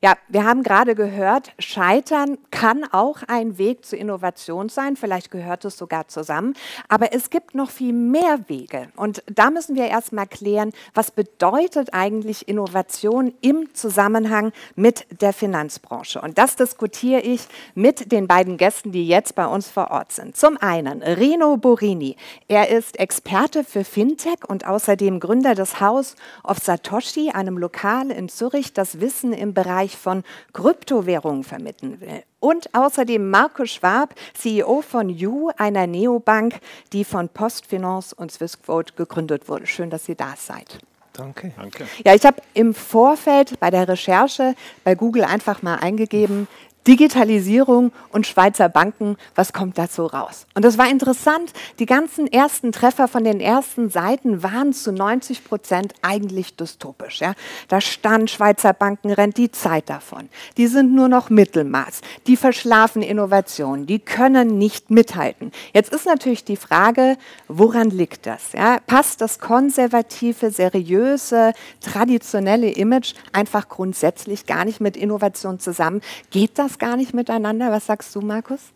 Ja, wir haben gerade gehört, Scheitern kann auch ein Weg zur Innovation sein. Vielleicht gehört es sogar zusammen. Aber es gibt noch viel mehr Wege. Und da müssen wir erst mal klären, was bedeutet eigentlich Innovation im Zusammenhang mit der Finanzbranche? Und das diskutiere ich mit den beiden Gästen, die jetzt bei uns vor Ort sind. Zum einen Rino Borini. Er ist Experte für Fintech und außerdem Gründer des House of Satoshi, einem Lokal in Zürich, das Wissen im Bereich von Kryptowährungen vermitteln will. Und außerdem Markus Schwab, CEO von You, einer Neobank, die von Postfinance und Swissquote gegründet wurde. Schön, dass ihr da seid. Danke. Danke. Ja, ich habe im Vorfeld bei der Recherche bei Google einfach mal eingegeben, Digitalisierung und Schweizer Banken, was kommt dazu raus? Und das war interessant, die ganzen ersten Treffer von den ersten Seiten waren zu 90 Prozent eigentlich dystopisch. Ja? Da stand, Schweizer Banken rennt die Zeit davon. Die sind nur noch Mittelmaß. Die verschlafen Innovationen. Die können nicht mithalten. Jetzt ist natürlich die Frage, woran liegt das? Ja? Passt das konservative, seriöse, traditionelle Image einfach grundsätzlich gar nicht mit Innovation zusammen? Geht das gar nicht miteinander. Was sagst du, Markus?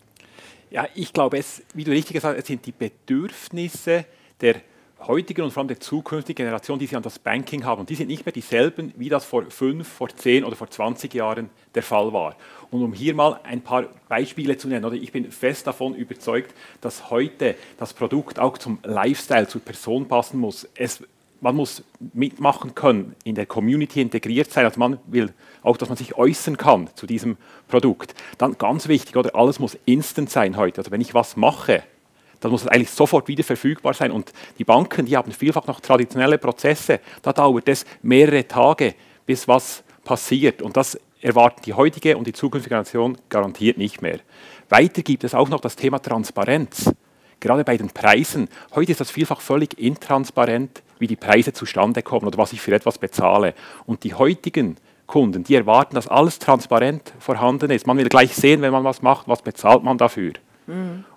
Ja, ich glaube, es, wie du richtig gesagt hast, es sind die Bedürfnisse der heutigen und vor allem der zukünftigen Generation, die sie an das Banking haben. Und die sind nicht mehr dieselben, wie das vor fünf, vor zehn oder vor 20 Jahren der Fall war. Und um hier mal ein paar Beispiele zu nennen, oder ich bin fest davon überzeugt, dass heute das Produkt auch zum Lifestyle, zur Person passen muss. Es man muss mitmachen können, in der Community integriert sein. Also man will auch, dass man sich äußern kann zu diesem Produkt. Dann ganz wichtig, oder alles muss instant sein heute. Also wenn ich was mache, dann muss es eigentlich sofort wieder verfügbar sein. Und die Banken, die haben vielfach noch traditionelle Prozesse. Da dauert es mehrere Tage, bis was passiert. Und das erwarten die heutige und die zukünftige Generation garantiert nicht mehr. Weiter gibt es auch noch das Thema Transparenz. Gerade bei den Preisen. Heute ist das vielfach völlig intransparent wie die Preise zustande kommen oder was ich für etwas bezahle. Und die heutigen Kunden, die erwarten, dass alles transparent vorhanden ist. Man will gleich sehen, wenn man was macht, was bezahlt man dafür.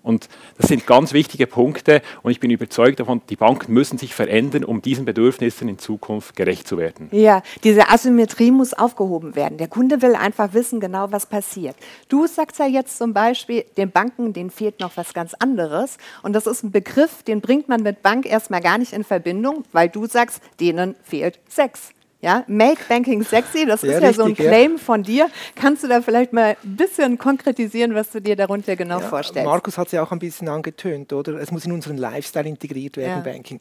Und das sind ganz wichtige Punkte und ich bin überzeugt davon, die Banken müssen sich verändern, um diesen Bedürfnissen in Zukunft gerecht zu werden. Ja, diese Asymmetrie muss aufgehoben werden. Der Kunde will einfach wissen genau, was passiert. Du sagst ja jetzt zum Beispiel, den Banken, denen fehlt noch was ganz anderes und das ist ein Begriff, den bringt man mit Bank erstmal gar nicht in Verbindung, weil du sagst, denen fehlt Sex. Ja, Make Banking Sexy, das Sehr ist ja richtig, so ein Claim ja. von dir. Kannst du da vielleicht mal ein bisschen konkretisieren, was du dir darunter genau ja, vorstellst? Markus hat es ja auch ein bisschen angetönt, oder? Es muss in unseren Lifestyle integriert werden, ja. Banking.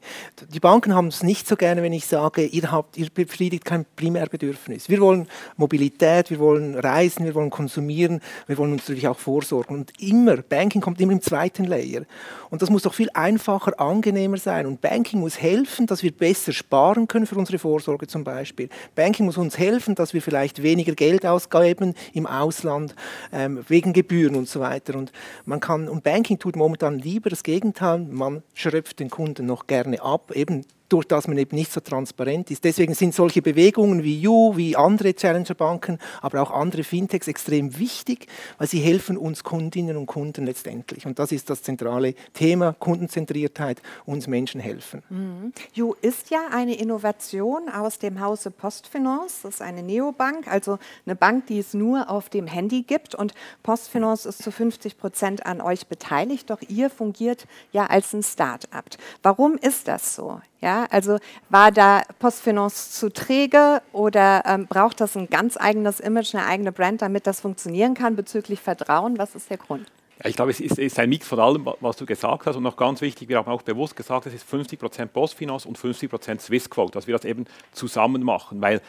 Die Banken haben es nicht so gerne, wenn ich sage, ihr, habt, ihr befriedigt kein Primärbedürfnis. Wir wollen Mobilität, wir wollen reisen, wir wollen konsumieren, wir wollen uns natürlich auch vorsorgen. Und immer, Banking kommt immer im zweiten Layer. Und das muss doch viel einfacher, angenehmer sein. Und Banking muss helfen, dass wir besser sparen können für unsere Vorsorge zum Beispiel. Banking muss uns helfen, dass wir vielleicht weniger Geld ausgeben im Ausland ähm, wegen Gebühren und so weiter. Und man kann und Banking tut momentan lieber das Gegenteil. Man schröpft den Kunden noch gerne ab, eben durch das man eben nicht so transparent ist. Deswegen sind solche Bewegungen wie You, wie andere Challenger-Banken, aber auch andere Fintechs extrem wichtig, weil sie helfen uns Kundinnen und Kunden letztendlich. Und das ist das zentrale Thema, Kundenzentriertheit, uns Menschen helfen. Mhm. You ist ja eine Innovation aus dem Hause Postfinance. Das ist eine Neobank, also eine Bank, die es nur auf dem Handy gibt. Und Postfinance ist zu 50 Prozent an euch beteiligt, doch ihr fungiert ja als ein Start-up. Warum ist das so? Ja, also war da Postfinance zu träge oder ähm, braucht das ein ganz eigenes Image, eine eigene Brand, damit das funktionieren kann bezüglich Vertrauen? Was ist der Grund? Ich glaube, es ist, ist, ein Mix von allem, was du gesagt hast. Und noch ganz wichtig, wir haben auch bewusst gesagt, es ist 50% Postfinance und 50% Swissquote, dass wir das eben zusammen machen. Weil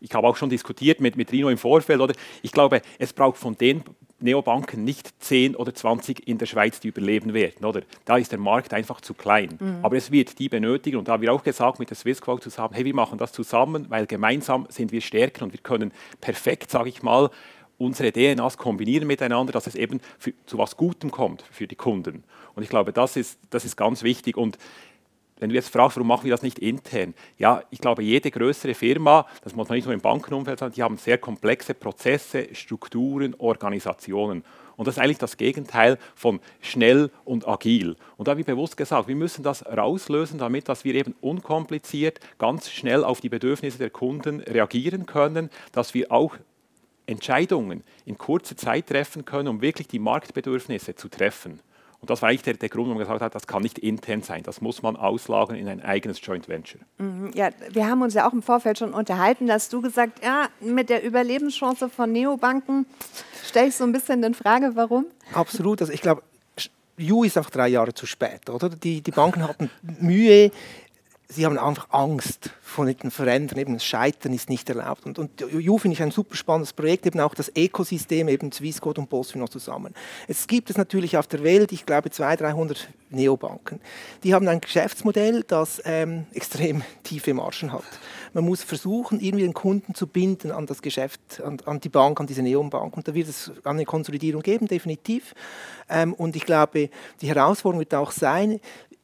ich habe auch schon diskutiert mit, mit Rino im Vorfeld, oder? Ich glaube, es braucht von den Neobanken nicht 10 oder 20 in der Schweiz, die überleben werden. Oder? Da ist der Markt einfach zu klein. Mhm. Aber es wird die benötigen. Und da haben wir auch gesagt, mit der Swissquote zusammen, hey, wir machen das zusammen, weil gemeinsam sind wir stärker und wir können perfekt, sage ich mal, unsere DNAs kombinieren miteinander, dass es eben für, zu was Gutem kommt für die Kunden. Und ich glaube, das ist, das ist ganz wichtig. Und wenn du jetzt fragst, warum machen wir das nicht intern? Ja, ich glaube, jede größere Firma, das muss man nicht nur im Bankenumfeld sagen, die haben sehr komplexe Prozesse, Strukturen, Organisationen. Und das ist eigentlich das Gegenteil von schnell und agil. Und da habe ich bewusst gesagt, wir müssen das rauslösen, damit dass wir eben unkompliziert ganz schnell auf die Bedürfnisse der Kunden reagieren können, dass wir auch Entscheidungen in kurzer Zeit treffen können, um wirklich die Marktbedürfnisse zu treffen. Und das war eigentlich der, der, Grund, warum man gesagt hat, das kann nicht intern sein, das muss man auslagern in ein eigenes Joint Venture. Mhm, ja, wir haben uns ja auch im Vorfeld schon unterhalten, dass du gesagt, ja, mit der Überlebenschance von Neobanken stelle ich so ein bisschen in Frage, warum? Absolut, also ich glaube, You ist einfach drei Jahre zu spät, oder? Die, die Banken hatten Mühe, sie haben einfach Angst vor den Verändern, eben das Scheitern ist nicht erlaubt. Und, und Ju finde ich ein super spannendes Projekt, eben auch das Ökosystem, eben Swissquote und Postfinance zusammen. Es gibt es natürlich auf der Welt, ich glaube 200, 300 Neobanken. Die haben ein Geschäftsmodell, das ähm, extrem tiefe Margen hat. Man muss versuchen, irgendwie den Kunden zu binden an das Geschäft, an, an die Bank, an diese Neonbank. Und da wird es eine Konsolidierung geben, definitiv. Ähm, und ich glaube, die Herausforderung wird auch sein,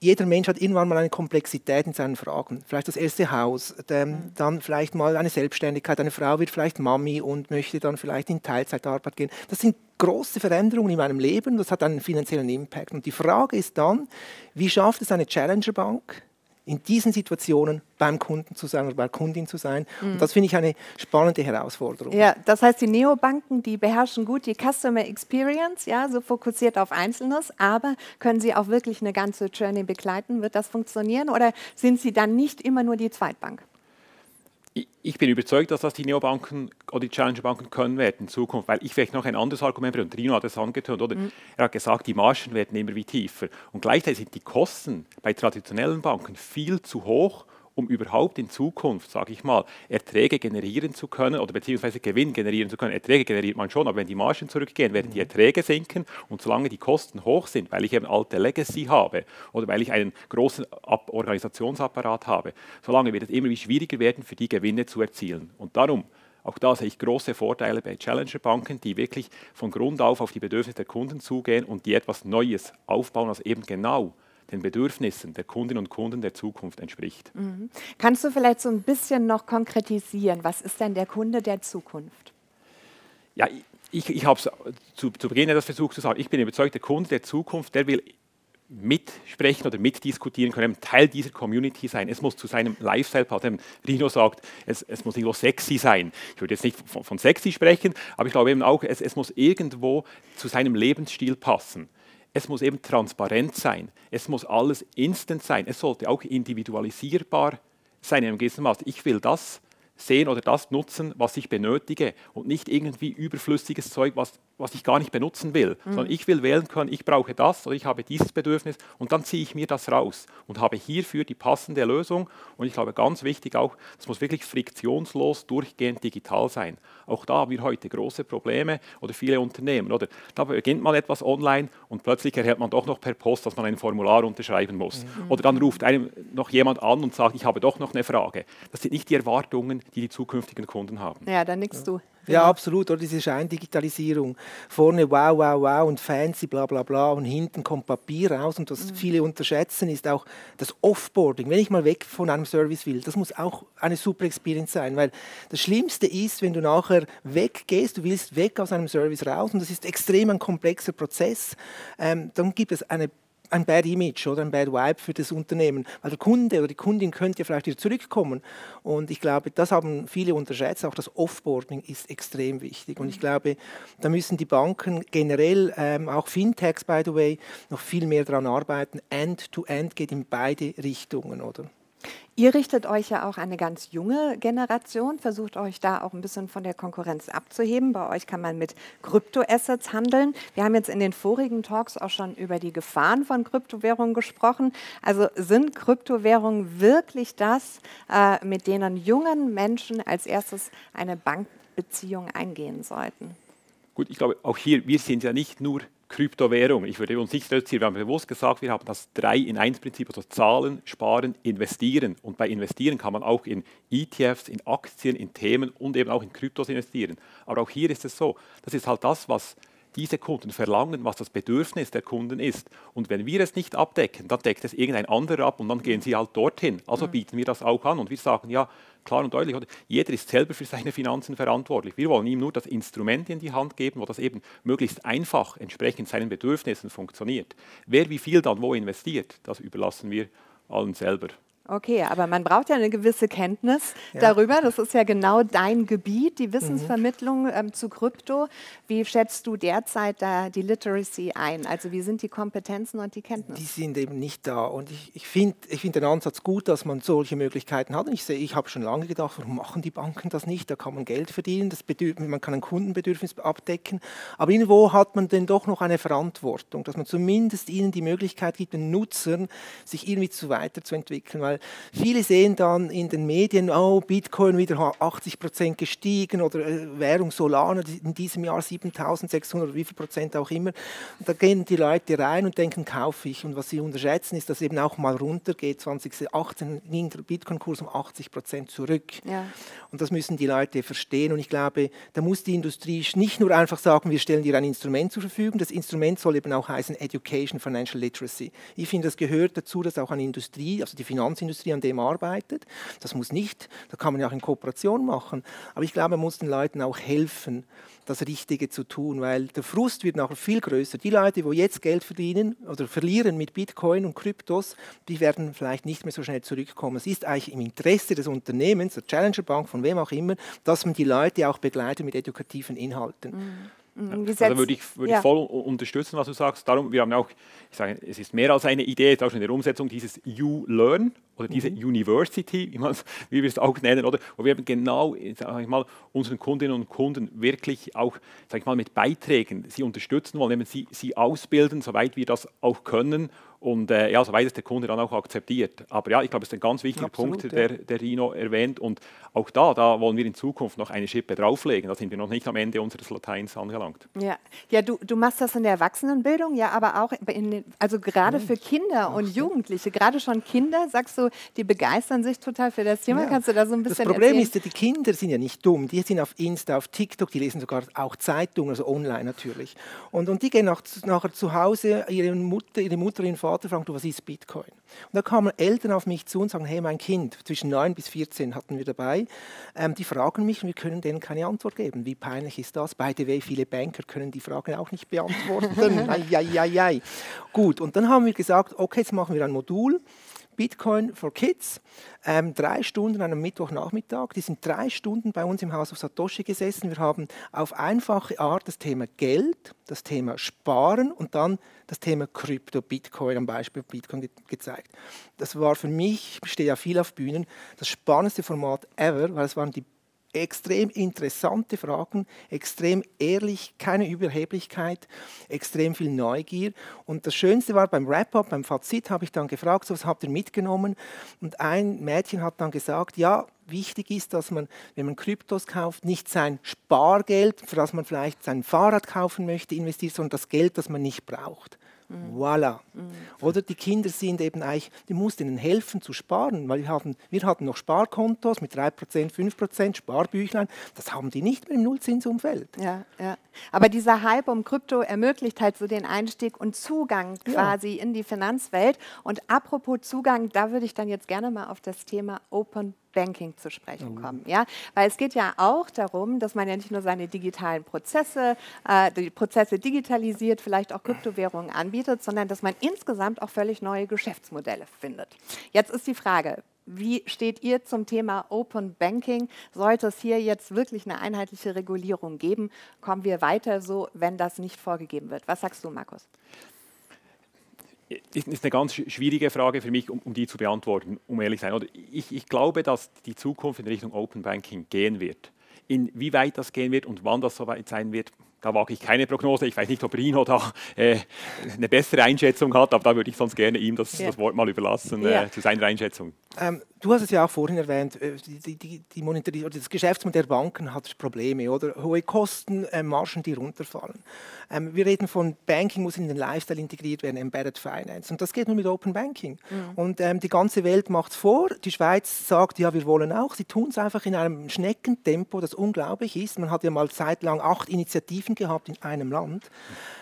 jeder Mensch hat irgendwann mal eine Komplexität in seinen Fragen. Vielleicht das erste Haus, dann, mhm. dann vielleicht mal eine Selbstständigkeit. Eine Frau wird vielleicht Mami und möchte dann vielleicht in Teilzeitarbeit gehen. Das sind große Veränderungen in meinem Leben, das hat einen finanziellen Impact. Und die Frage ist dann, wie schafft es eine Challenger Bank, in diesen Situationen beim Kunden zu sein oder bei Kundin zu sein. Mhm. Und das finde ich eine spannende Herausforderung. Ja, das heißt, die Neobanken, die beherrschen gut die Customer Experience, ja, so fokussiert auf Einzelnes, aber können sie auch wirklich eine ganze Journey begleiten? Wird das funktionieren oder sind sie dann nicht immer nur die Zweitbank? Ich bin überzeugt, dass das die Neobanken oder die Challenger-Banken können werden in Zukunft, weil ich vielleicht noch ein anderes Argument bringe. Und Rino hat es angetönt, oder? Mhm. Er hat gesagt, die Margen werden immer wie tiefer. Und gleichzeitig sind die Kosten bei traditionellen Banken viel zu hoch um überhaupt in Zukunft, sage ich mal, Erträge generieren zu können oder beziehungsweise Gewinn generieren zu können. Erträge generiert man schon, aber wenn die Margen zurückgehen, werden die mhm. Erträge sinken und solange die Kosten hoch sind, weil ich eben alte Legacy habe oder weil ich einen großen Ab Organisationsapparat habe, solange wird es immer wie schwieriger werden, für die Gewinne zu erzielen. Und darum auch da sehe ich große Vorteile bei Challenger-Banken, die wirklich von Grund auf auf die Bedürfnisse der Kunden zugehen und die etwas Neues aufbauen, was eben genau den Bedürfnissen der Kundinnen und Kunden der Zukunft entspricht. Mhm. Kannst du vielleicht so ein bisschen noch konkretisieren, was ist denn der Kunde der Zukunft? Ja, ich, ich habe es zu, zu Beginn etwas versucht zu sagen. Ich bin überzeugt, der Kunde der Zukunft, der will mitsprechen oder mitdiskutieren können, Teil dieser Community sein. Es muss zu seinem Lifestyle passen. Rino sagt, es, es, muss irgendwo sexy sein. Ich würde jetzt nicht von, von sexy sprechen, aber ich glaube eben auch, es, es muss irgendwo zu seinem Lebensstil passen. Es muss eben transparent sein. Es muss alles instant sein. Es sollte auch individualisierbar sein in einem gewissen Maß. Ich will das sehen oder das nutzen, was ich benötige und nicht irgendwie überflüssiges Zeug, was was ich gar nicht benutzen will, mhm. sondern ich will wählen können, ich brauche das oder ich habe dieses Bedürfnis und dann ziehe ich mir das raus und habe hierfür die passende Lösung. Und ich glaube, ganz wichtig auch, es muss wirklich friktionslos, durchgehend digital sein. Auch da haben wir heute große Probleme oder viele Unternehmen. Oder da beginnt man etwas online und plötzlich erhält man doch noch per Post, dass man ein Formular unterschreiben muss. Mhm. Oder dann ruft einem noch jemand an und sagt, ich habe doch noch eine Frage. Das sind nicht die Erwartungen, die die zukünftigen Kunden haben. Ja, dann nickst du. Ja, absolut. Oder diese Scheindigitalisierung. Vorne wow, wow, wow und fancy, bla, bla, bla. Und hinten kommt Papier raus. Und was mhm. viele unterschätzen, ist auch das Offboarding. Wenn ich mal weg von einem Service will, das muss auch eine super Experience sein. Weil das Schlimmste ist, wenn du nachher weggehst, du willst weg aus einem Service raus und das ist extrem ein komplexer Prozess, ähm, dann gibt es eine ein Bad Image oder ein Bad Vibe für das Unternehmen, weil der Kunde oder die Kundin könnte ja vielleicht wieder zurückkommen. Und ich glaube, das haben viele unterschätzt. Auch das Offboarding ist extrem wichtig. Und ich glaube, da müssen die Banken generell, ähm, auch Fintechs, by the way, noch viel mehr daran arbeiten. End-to-End -End geht in beide Richtungen, oder? Ihr richtet euch ja auch eine ganz junge Generation, versucht euch da auch ein bisschen von der Konkurrenz abzuheben. Bei euch kann man mit Kryptoassets handeln. Wir haben jetzt in den vorigen Talks auch schon über die Gefahren von Kryptowährungen gesprochen. Also sind Kryptowährungen wirklich das, äh, mit denen jungen Menschen als erstes eine Bankbeziehung eingehen sollten? Gut, ich glaube, auch hier, wir sind ja nicht nur Kryptowährung. Ich würde uns nicht reduzieren. Wir haben bewusst gesagt, wir haben das 3 in 1 Prinzip, also zahlen, sparen, investieren. Und bei investieren kann man auch in ETFs, in Aktien, in Themen und eben auch in Kryptos investieren. Aber auch hier ist es so, das ist halt das, was diese Kunden verlangen, was das Bedürfnis der Kunden ist. Und wenn wir es nicht abdecken, dann deckt es irgendein anderer ab und dann gehen sie halt dorthin. Also mhm. bieten wir das auch an und wir sagen, ja, klar und deutlich, oder? jeder ist selber für seine Finanzen verantwortlich. Wir wollen ihm nur das Instrument in die Hand geben, wo das eben möglichst einfach entsprechend seinen Bedürfnissen funktioniert. Wer wie viel dann wo investiert, das überlassen wir allen selber. Okay, aber man braucht ja eine gewisse Kenntnis ja. darüber. Das ist ja genau dein Gebiet, die Wissensvermittlung mhm. ähm, zu Krypto. Wie schätzt du derzeit da die Literacy ein? Also wie sind die Kompetenzen und die Kenntnisse? Die sind eben nicht da. Und ich, ich finde ich find den Ansatz gut, dass man solche Möglichkeiten hat. Und ich sehe, ich habe schon lange gedacht, warum machen die Banken das nicht? Da kann man Geld verdienen, das man kann ein Kundenbedürfnis abdecken. Aber irgendwo hat man denn doch noch eine Verantwortung, dass man zumindest ihnen die Möglichkeit gibt, den Nutzern sich irgendwie zu weiterzuentwickeln. Weil viele sehen dann in den Medien, oh, Bitcoin wieder 80 Prozent gestiegen oder äh, Währung Solana in diesem Jahr 7600 oder wie viel Prozent auch immer. Und da gehen die Leute rein und denken, kaufe ich. Und was sie unterschätzen, ist, dass eben auch mal runtergeht. 2018 ging der Bitcoin-Kurs um 80 Prozent zurück. Ja. Und das müssen die Leute verstehen. Und ich glaube, da muss die Industrie nicht nur einfach sagen, wir stellen dir ein Instrument zur Verfügung. Das Instrument soll eben auch heißen Education, Financial Literacy. Ich finde, das gehört dazu, dass auch eine Industrie, also die Finanzindustrie, Industrie an dem arbeitet. Das muss nicht, da kann man ja auch in Kooperation machen. Aber ich glaube, man muss den Leuten auch helfen, das Richtige zu tun, weil der Frust wird nachher viel größer. Die Leute, die jetzt Geld verdienen oder verlieren mit Bitcoin und Kryptos, die werden vielleicht nicht mehr so schnell zurückkommen. Es ist eigentlich im Interesse des Unternehmens, der Challenger Bank, von wem auch immer, dass man die Leute auch begleitet mit edukativen Inhalten. Mhm. Mhm, also würde ich, würde ja. ich voll unterstützen, was du sagst. Darum, wir haben auch, ich sage, es ist mehr als eine Idee, es ist auch schon in der Umsetzung dieses You Learn oder diese mhm. University, wie, wie wir es auch nennen, oder? wo wir eben genau sag ich mal, unseren Kundinnen und Kunden wirklich auch sag ich mal, mit Beiträgen sie unterstützen wollen, eben sie, sie ausbilden, soweit wir das auch können und äh, ja, soweit es der Kunde dann auch akzeptiert. Aber ja, ich glaube, es ist ein ganz wichtiger Absolut, Punkt, der, der Rino erwähnt. Und auch da, da wollen wir in Zukunft noch eine Schippe drauflegen. Da sind wir noch nicht am Ende unseres Lateins angelangt. Ja, ja du, du machst das in der Erwachsenenbildung, ja, aber auch in, also gerade für Kinder und Jugendliche, gerade schon Kinder, sagst du, die begeistern sich total für das Thema. Ja. Kannst du da so ein bisschen Das Problem erzählen? ist ja, die Kinder sind ja nicht dumm. Die sind auf Insta, auf TikTok, die lesen sogar auch Zeitungen, also online natürlich. Und, und die gehen nach, nachher zu Hause, ihre Mutter, ihre Mutter, ihren Vater Vater fragte, was ist Bitcoin? Und da kamen Eltern auf mich zu und sagen, hey, mein Kind, zwischen 9 bis 14 hatten wir dabei, ähm, die fragen mich und wir können denen keine Antwort geben. Wie peinlich ist das? By the way, viele Banker können die Fragen auch nicht beantworten. ai, ai, ai, ai. Gut, und dann haben wir gesagt, okay, jetzt machen wir ein Modul. Bitcoin for Kids, ähm, drei Stunden an einem Mittwochnachmittag. Die sind drei Stunden bei uns im Haus auf Satoshi gesessen. Wir haben auf einfache Art das Thema Geld, das Thema Sparen und dann das Thema Krypto, Bitcoin, am Beispiel Bitcoin ge gezeigt. Das war für mich, ich stehe ja viel auf Bühnen, das spannendste Format ever, weil es waren die extrem interessante Fragen, extrem ehrlich, keine Überheblichkeit, extrem viel Neugier. Und das Schönste war beim Wrap-up, beim Fazit, habe ich dann gefragt, so, was habt ihr mitgenommen? Und ein Mädchen hat dann gesagt, ja, wichtig ist, dass man, wenn man Kryptos kauft, nicht sein Spargeld, für das man vielleicht sein Fahrrad kaufen möchte, investiert, sondern das Geld, das man nicht braucht. Mhm. Voilà. Mhm. Oder die Kinder sind eben eigentlich, die mussten ihnen helfen zu sparen, weil wir hatten, wir hatten noch Sparkontos mit 3%, 5%, Sparbüchlein. Das haben die nicht mehr im Nullzinsumfeld. Ja, ja. Aber dieser Hype um Krypto ermöglicht halt so den Einstieg und Zugang quasi ja. in die Finanzwelt. Und apropos Zugang, da würde ich dann jetzt gerne mal auf das Thema Open Banking zu sprechen mhm. kommen. Ja? Weil es geht ja auch darum, dass man ja nicht nur seine digitalen Prozesse, äh, die Prozesse digitalisiert, vielleicht auch Kryptowährungen anbietet, sondern dass man insgesamt auch völlig neue Geschäftsmodelle findet. Jetzt ist die Frage, wie steht ihr zum Thema Open Banking? Sollte es hier jetzt wirklich eine einheitliche Regulierung geben? Kommen wir weiter so, wenn das nicht vorgegeben wird? Was sagst du, Markus? Ist, ist eine ganz schwierige Frage für mich, um, um die zu beantworten, um ehrlich zu sein. Oder ich, ich glaube, dass die Zukunft in Richtung Open Banking gehen wird. Inwieweit das gehen wird und wann das soweit sein wird, da wage ich keine Prognose. Ich weiß nicht, ob Rino da äh, eine bessere Einschätzung hat, aber da würde ich sonst gerne ihm das, ja. das Wort mal überlassen äh, ja. zu seiner Einschätzung. Ähm, du hast es ja auch vorhin erwähnt, äh, die, die, die Monetaris das Geschäftsmodell der Banken hat Probleme, oder? Hohe Kosten, äh, Margen, die runterfallen. Ähm, wir reden von Banking, muss in den Lifestyle integriert werden, Embedded Finance. Und das geht nur mit Open Banking. Mhm. Und ähm, die ganze Welt macht es vor. Die Schweiz sagt, ja, wir wollen auch. Sie tun es einfach in einem Schneckentempo, das unglaublich ist. Man hat ja mal zeitlang acht Initiativen gehabt in einem Land.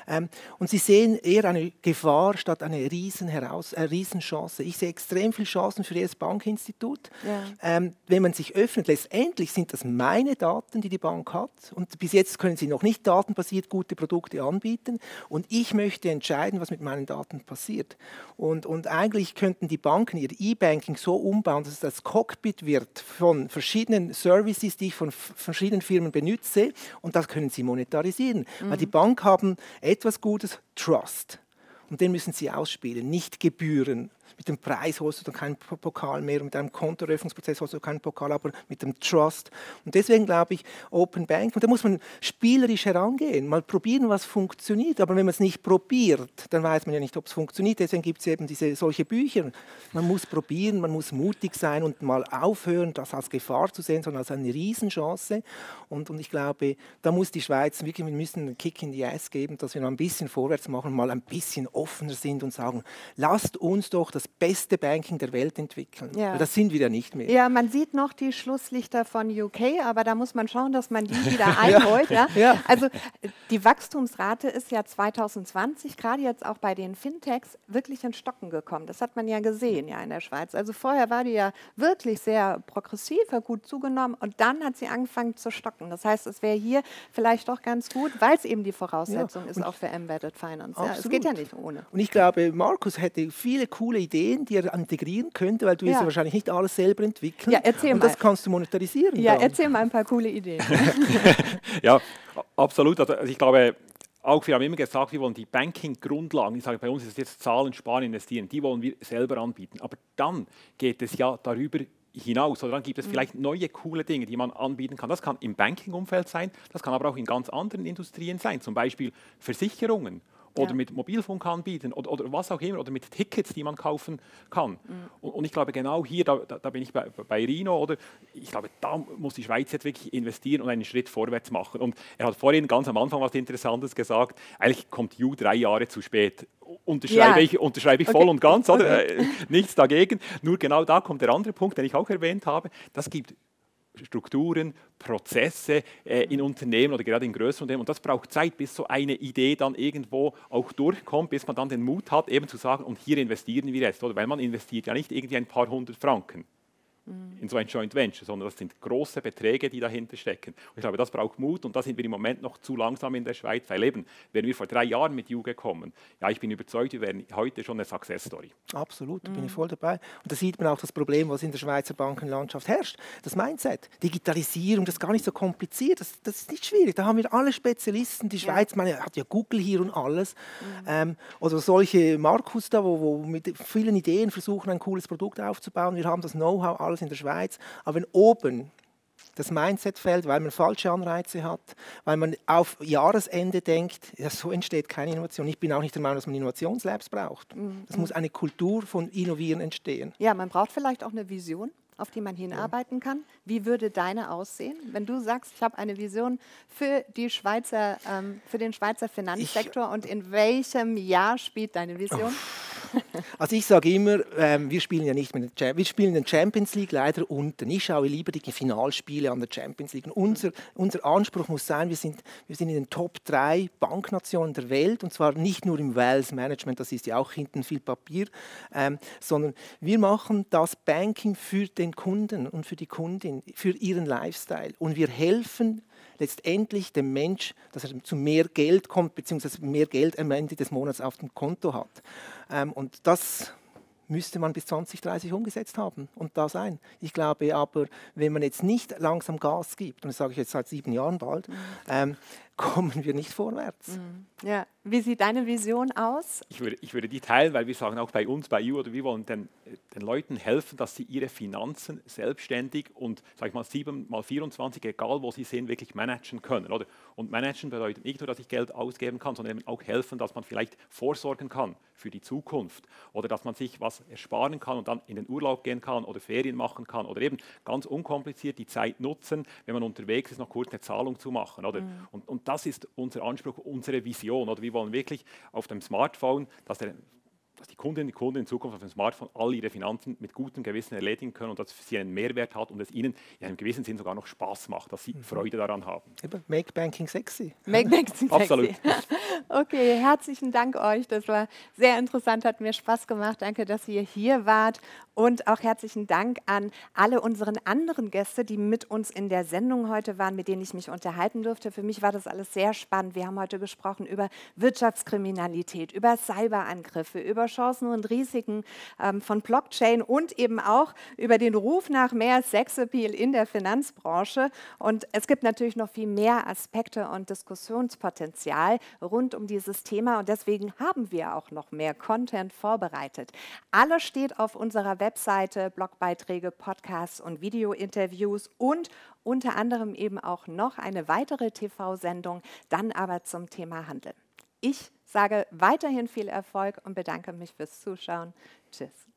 Ähm, und sie sehen eher eine Gefahr statt eine riesen Heraus äh, Riesenchance. Ich sehe extrem viele Chancen für jedes Bankinstitut. Ja. Ähm, wenn man sich öffnet, letztendlich sind das meine Daten, die die Bank hat. Und bis jetzt können sie noch nicht datenbasiert gute Produkte anbieten. Und ich möchte entscheiden, was mit meinen Daten passiert. Und, und eigentlich könnten die Banken ihr E-Banking so umbauen, dass es das Cockpit wird von verschiedenen Services, die ich von verschiedenen Firmen benutze. Und das können sie monetarisieren. Mhm. Weil die Bank haben etwas Gutes, Trust. Und den müssen sie ausspielen, nicht Gebühren mit dem Preis holst du dann keinen Pokal mehr mit einem Kontoeröffnungsprozess holst du keinen Pokal, aber mit dem Trust. Und deswegen glaube ich, Open Bank, und da muss man spielerisch herangehen, mal probieren, was funktioniert. Aber wenn man es nicht probiert, dann weiß man ja nicht, ob es funktioniert. Deswegen gibt es eben diese, solche Bücher. Man muss probieren, man muss mutig sein und mal aufhören, das als Gefahr zu sehen, sondern als eine Riesenchance. Und, und ich glaube, da muss die Schweiz wirklich, wir müssen einen Kick in die Ass geben, dass wir noch ein bisschen vorwärts machen, mal ein bisschen offener sind und sagen, lasst uns doch das beste Banking der Welt entwickeln. Ja. Das sind wir ja nicht mehr. Ja, man sieht noch die Schlusslichter von UK, aber da muss man schauen, dass man die wieder einholt. ja. ja. Also die Wachstumsrate ist ja 2020, gerade jetzt auch bei den Fintechs, wirklich in Stocken gekommen. Das hat man ja gesehen ja in der Schweiz. Also vorher war die ja wirklich sehr progressiv, hat gut zugenommen und dann hat sie angefangen zu stocken. Das heißt, es wäre hier vielleicht doch ganz gut, weil es eben die Voraussetzung ist auch für Embedded Finance. Es geht ja nicht ohne. Und ich glaube, Markus hätte viele coole Ideen, die er integrieren könnte, weil du ja. ja wahrscheinlich nicht alles selber entwickeln. Ja, erzähl und mal. das kannst du monetarisieren. Ja, dann. erzähl mal ein paar coole Ideen. ja, absolut. Also ich glaube, auch wir haben immer gesagt, wir wollen die Banking-Grundlagen, ich sage bei uns ist es jetzt Zahlen, Sparen, investieren, die wollen wir selber anbieten. Aber dann geht es ja darüber hinaus. Oder dann gibt es mhm. vielleicht neue coole Dinge, die man anbieten kann. Das kann im Banking-Umfeld sein, das kann aber auch in ganz anderen Industrien sein, zum Beispiel Versicherungen oder ja. mit Mobilfunk anbieten oder, oder, was auch immer oder mit Tickets, die man kaufen kann. Mhm. Und, und, ich glaube, genau hier, da, da, bin ich bei, bei, Rino, oder ich glaube, da muss die Schweiz jetzt wirklich investieren und einen Schritt vorwärts machen. Und er hat vorhin ganz am Anfang was Interessantes gesagt, eigentlich kommt You drei Jahre zu spät. Unterschreibe, ja. ich, unterschreibe ich okay. voll und ganz, oder? Äh, nichts dagegen. Nur genau da kommt der andere Punkt, den ich auch erwähnt habe. Das gibt Strukturen, Prozesse äh, in Unternehmen oder gerade in größeren Unternehmen. Und das braucht Zeit, bis so eine Idee dann irgendwo auch durchkommt, bis man dann den Mut hat, eben zu sagen, und hier investieren wir jetzt. Oder weil man investiert ja nicht irgendwie ein paar hundert Franken Mhm. in so ein Joint Venture, sondern das sind große Beträge, die dahinter stecken. Und ich glaube, das braucht Mut und da sind wir im Moment noch zu langsam in der Schweiz, weil eben, wenn wir vor drei Jahren mit Juge kommen, ja, ich bin überzeugt, wir wären heute schon eine Success Story. Absolut, da bin ich mhm. voll dabei. Und da sieht man auch das Problem, was in der Schweizer Bankenlandschaft herrscht. Das Mindset, Digitalisierung, das ist gar nicht so kompliziert, das, das ist nicht schwierig. Da haben wir alle Spezialisten. Die Schweiz ja. meine, hat ja Google hier und alles. Mhm. Ähm, oder solche Markus da, wo, wo mit vielen Ideen versuchen, ein cooles Produkt aufzubauen. Wir haben das Know-how, alles in der Schweiz. Aber wenn oben das Mindset fällt, weil man falsche Anreize hat, weil man auf Jahresende denkt, ja, so entsteht keine Innovation. Ich bin auch nicht der Meinung, dass man Innovationslabs braucht. Mhm. Es muss eine Kultur von Innovieren entstehen. Ja, man braucht vielleicht auch eine Vision. auf die man hinarbeiten kann. Wie würde deine aussehen, wenn du sagst, ich habe eine Vision für, die Schweizer, ähm, für den Schweizer Finanzsektor ich, und in welchem Jahr spielt deine Vision? Also ich sage immer, ähm, wir spielen ja nicht der wir spielen in der Champions League leider unten. Ich schaue lieber die Finalspiele an der Champions League. Und unser, unser Anspruch muss sein, wir sind, wir sind in den Top 3 Banknationen der Welt und zwar nicht nur im Wealth Management, das ist ja auch hinten viel Papier, ähm, sondern wir machen das Banking für den Kunden und für die Kundin, für ihren Lifestyle und wir helfen letztendlich dem Mensch, dass er zu mehr Geld kommt, beziehungsweise mehr Geld am Ende des Monats auf dem Konto hat. Ähm, und das müsste man bis 2030 umgesetzt haben und da sein. Ich glaube aber, wenn man jetzt nicht langsam Gas gibt, und das sage ich jetzt seit sieben Jahren bald, mhm. ähm, kommen wir nicht vorwärts. Mhm. Ja. Wie sieht deine Vision aus? Ich würde, ich würde die teilen, weil wir sagen auch bei uns, bei You oder wir wollen den, den Leuten helfen, dass sie ihre Finanzen selbstständig und, sag ich mal, 7 mal 24, egal wo sie sind, wirklich managen können. Oder? Und managen bedeutet nicht nur, dass ich Geld ausgeben kann, sondern eben auch helfen, dass man vielleicht vorsorgen kann für die Zukunft oder dass man sich was ersparen kann und dann in den Urlaub gehen kann oder Ferien machen kann oder eben ganz unkompliziert die Zeit nutzen, wenn man unterwegs ist, noch kurz eine Zahlung zu machen. Oder? Mhm. Und, und das ist unser Anspruch, unsere Vision. Oder wir wollen wirklich auf dem Smartphone, dass der dass die Kundinnen und Kunden in Zukunft auf dem Smartphone all ihre Finanzen mit gutem Gewissen erledigen können und dass es für sie einen Mehrwert hat und es ihnen in einem gewissen Sinn sogar noch Spaß macht, dass sie mhm. Freude daran haben. Make Banking sexy. Make Banking sexy. Absolut. okay, herzlichen Dank euch. Das war sehr interessant, hat mir Spaß gemacht. Danke, dass ihr hier wart. Und auch herzlichen Dank an alle unseren anderen Gäste, die mit uns in der Sendung heute waren, mit denen ich mich unterhalten durfte. Für mich war das alles sehr spannend. Wir haben heute gesprochen über Wirtschaftskriminalität, über Cyberangriffe, über Chancen und Risiken ähm, von Blockchain und eben auch über den Ruf nach mehr Sexappeal in der Finanzbranche. Und es gibt natürlich noch viel mehr Aspekte und Diskussionspotenzial rund um dieses Thema. Und deswegen haben wir auch noch mehr Content vorbereitet. Alles steht auf unserer Webseite, Blogbeiträge, Podcasts und Videointerviews und unter anderem eben auch noch eine weitere TV-Sendung, dann aber zum Thema Handel. Ich sage weiterhin viel Erfolg und bedanke mich fürs Zuschauen. Tschüss.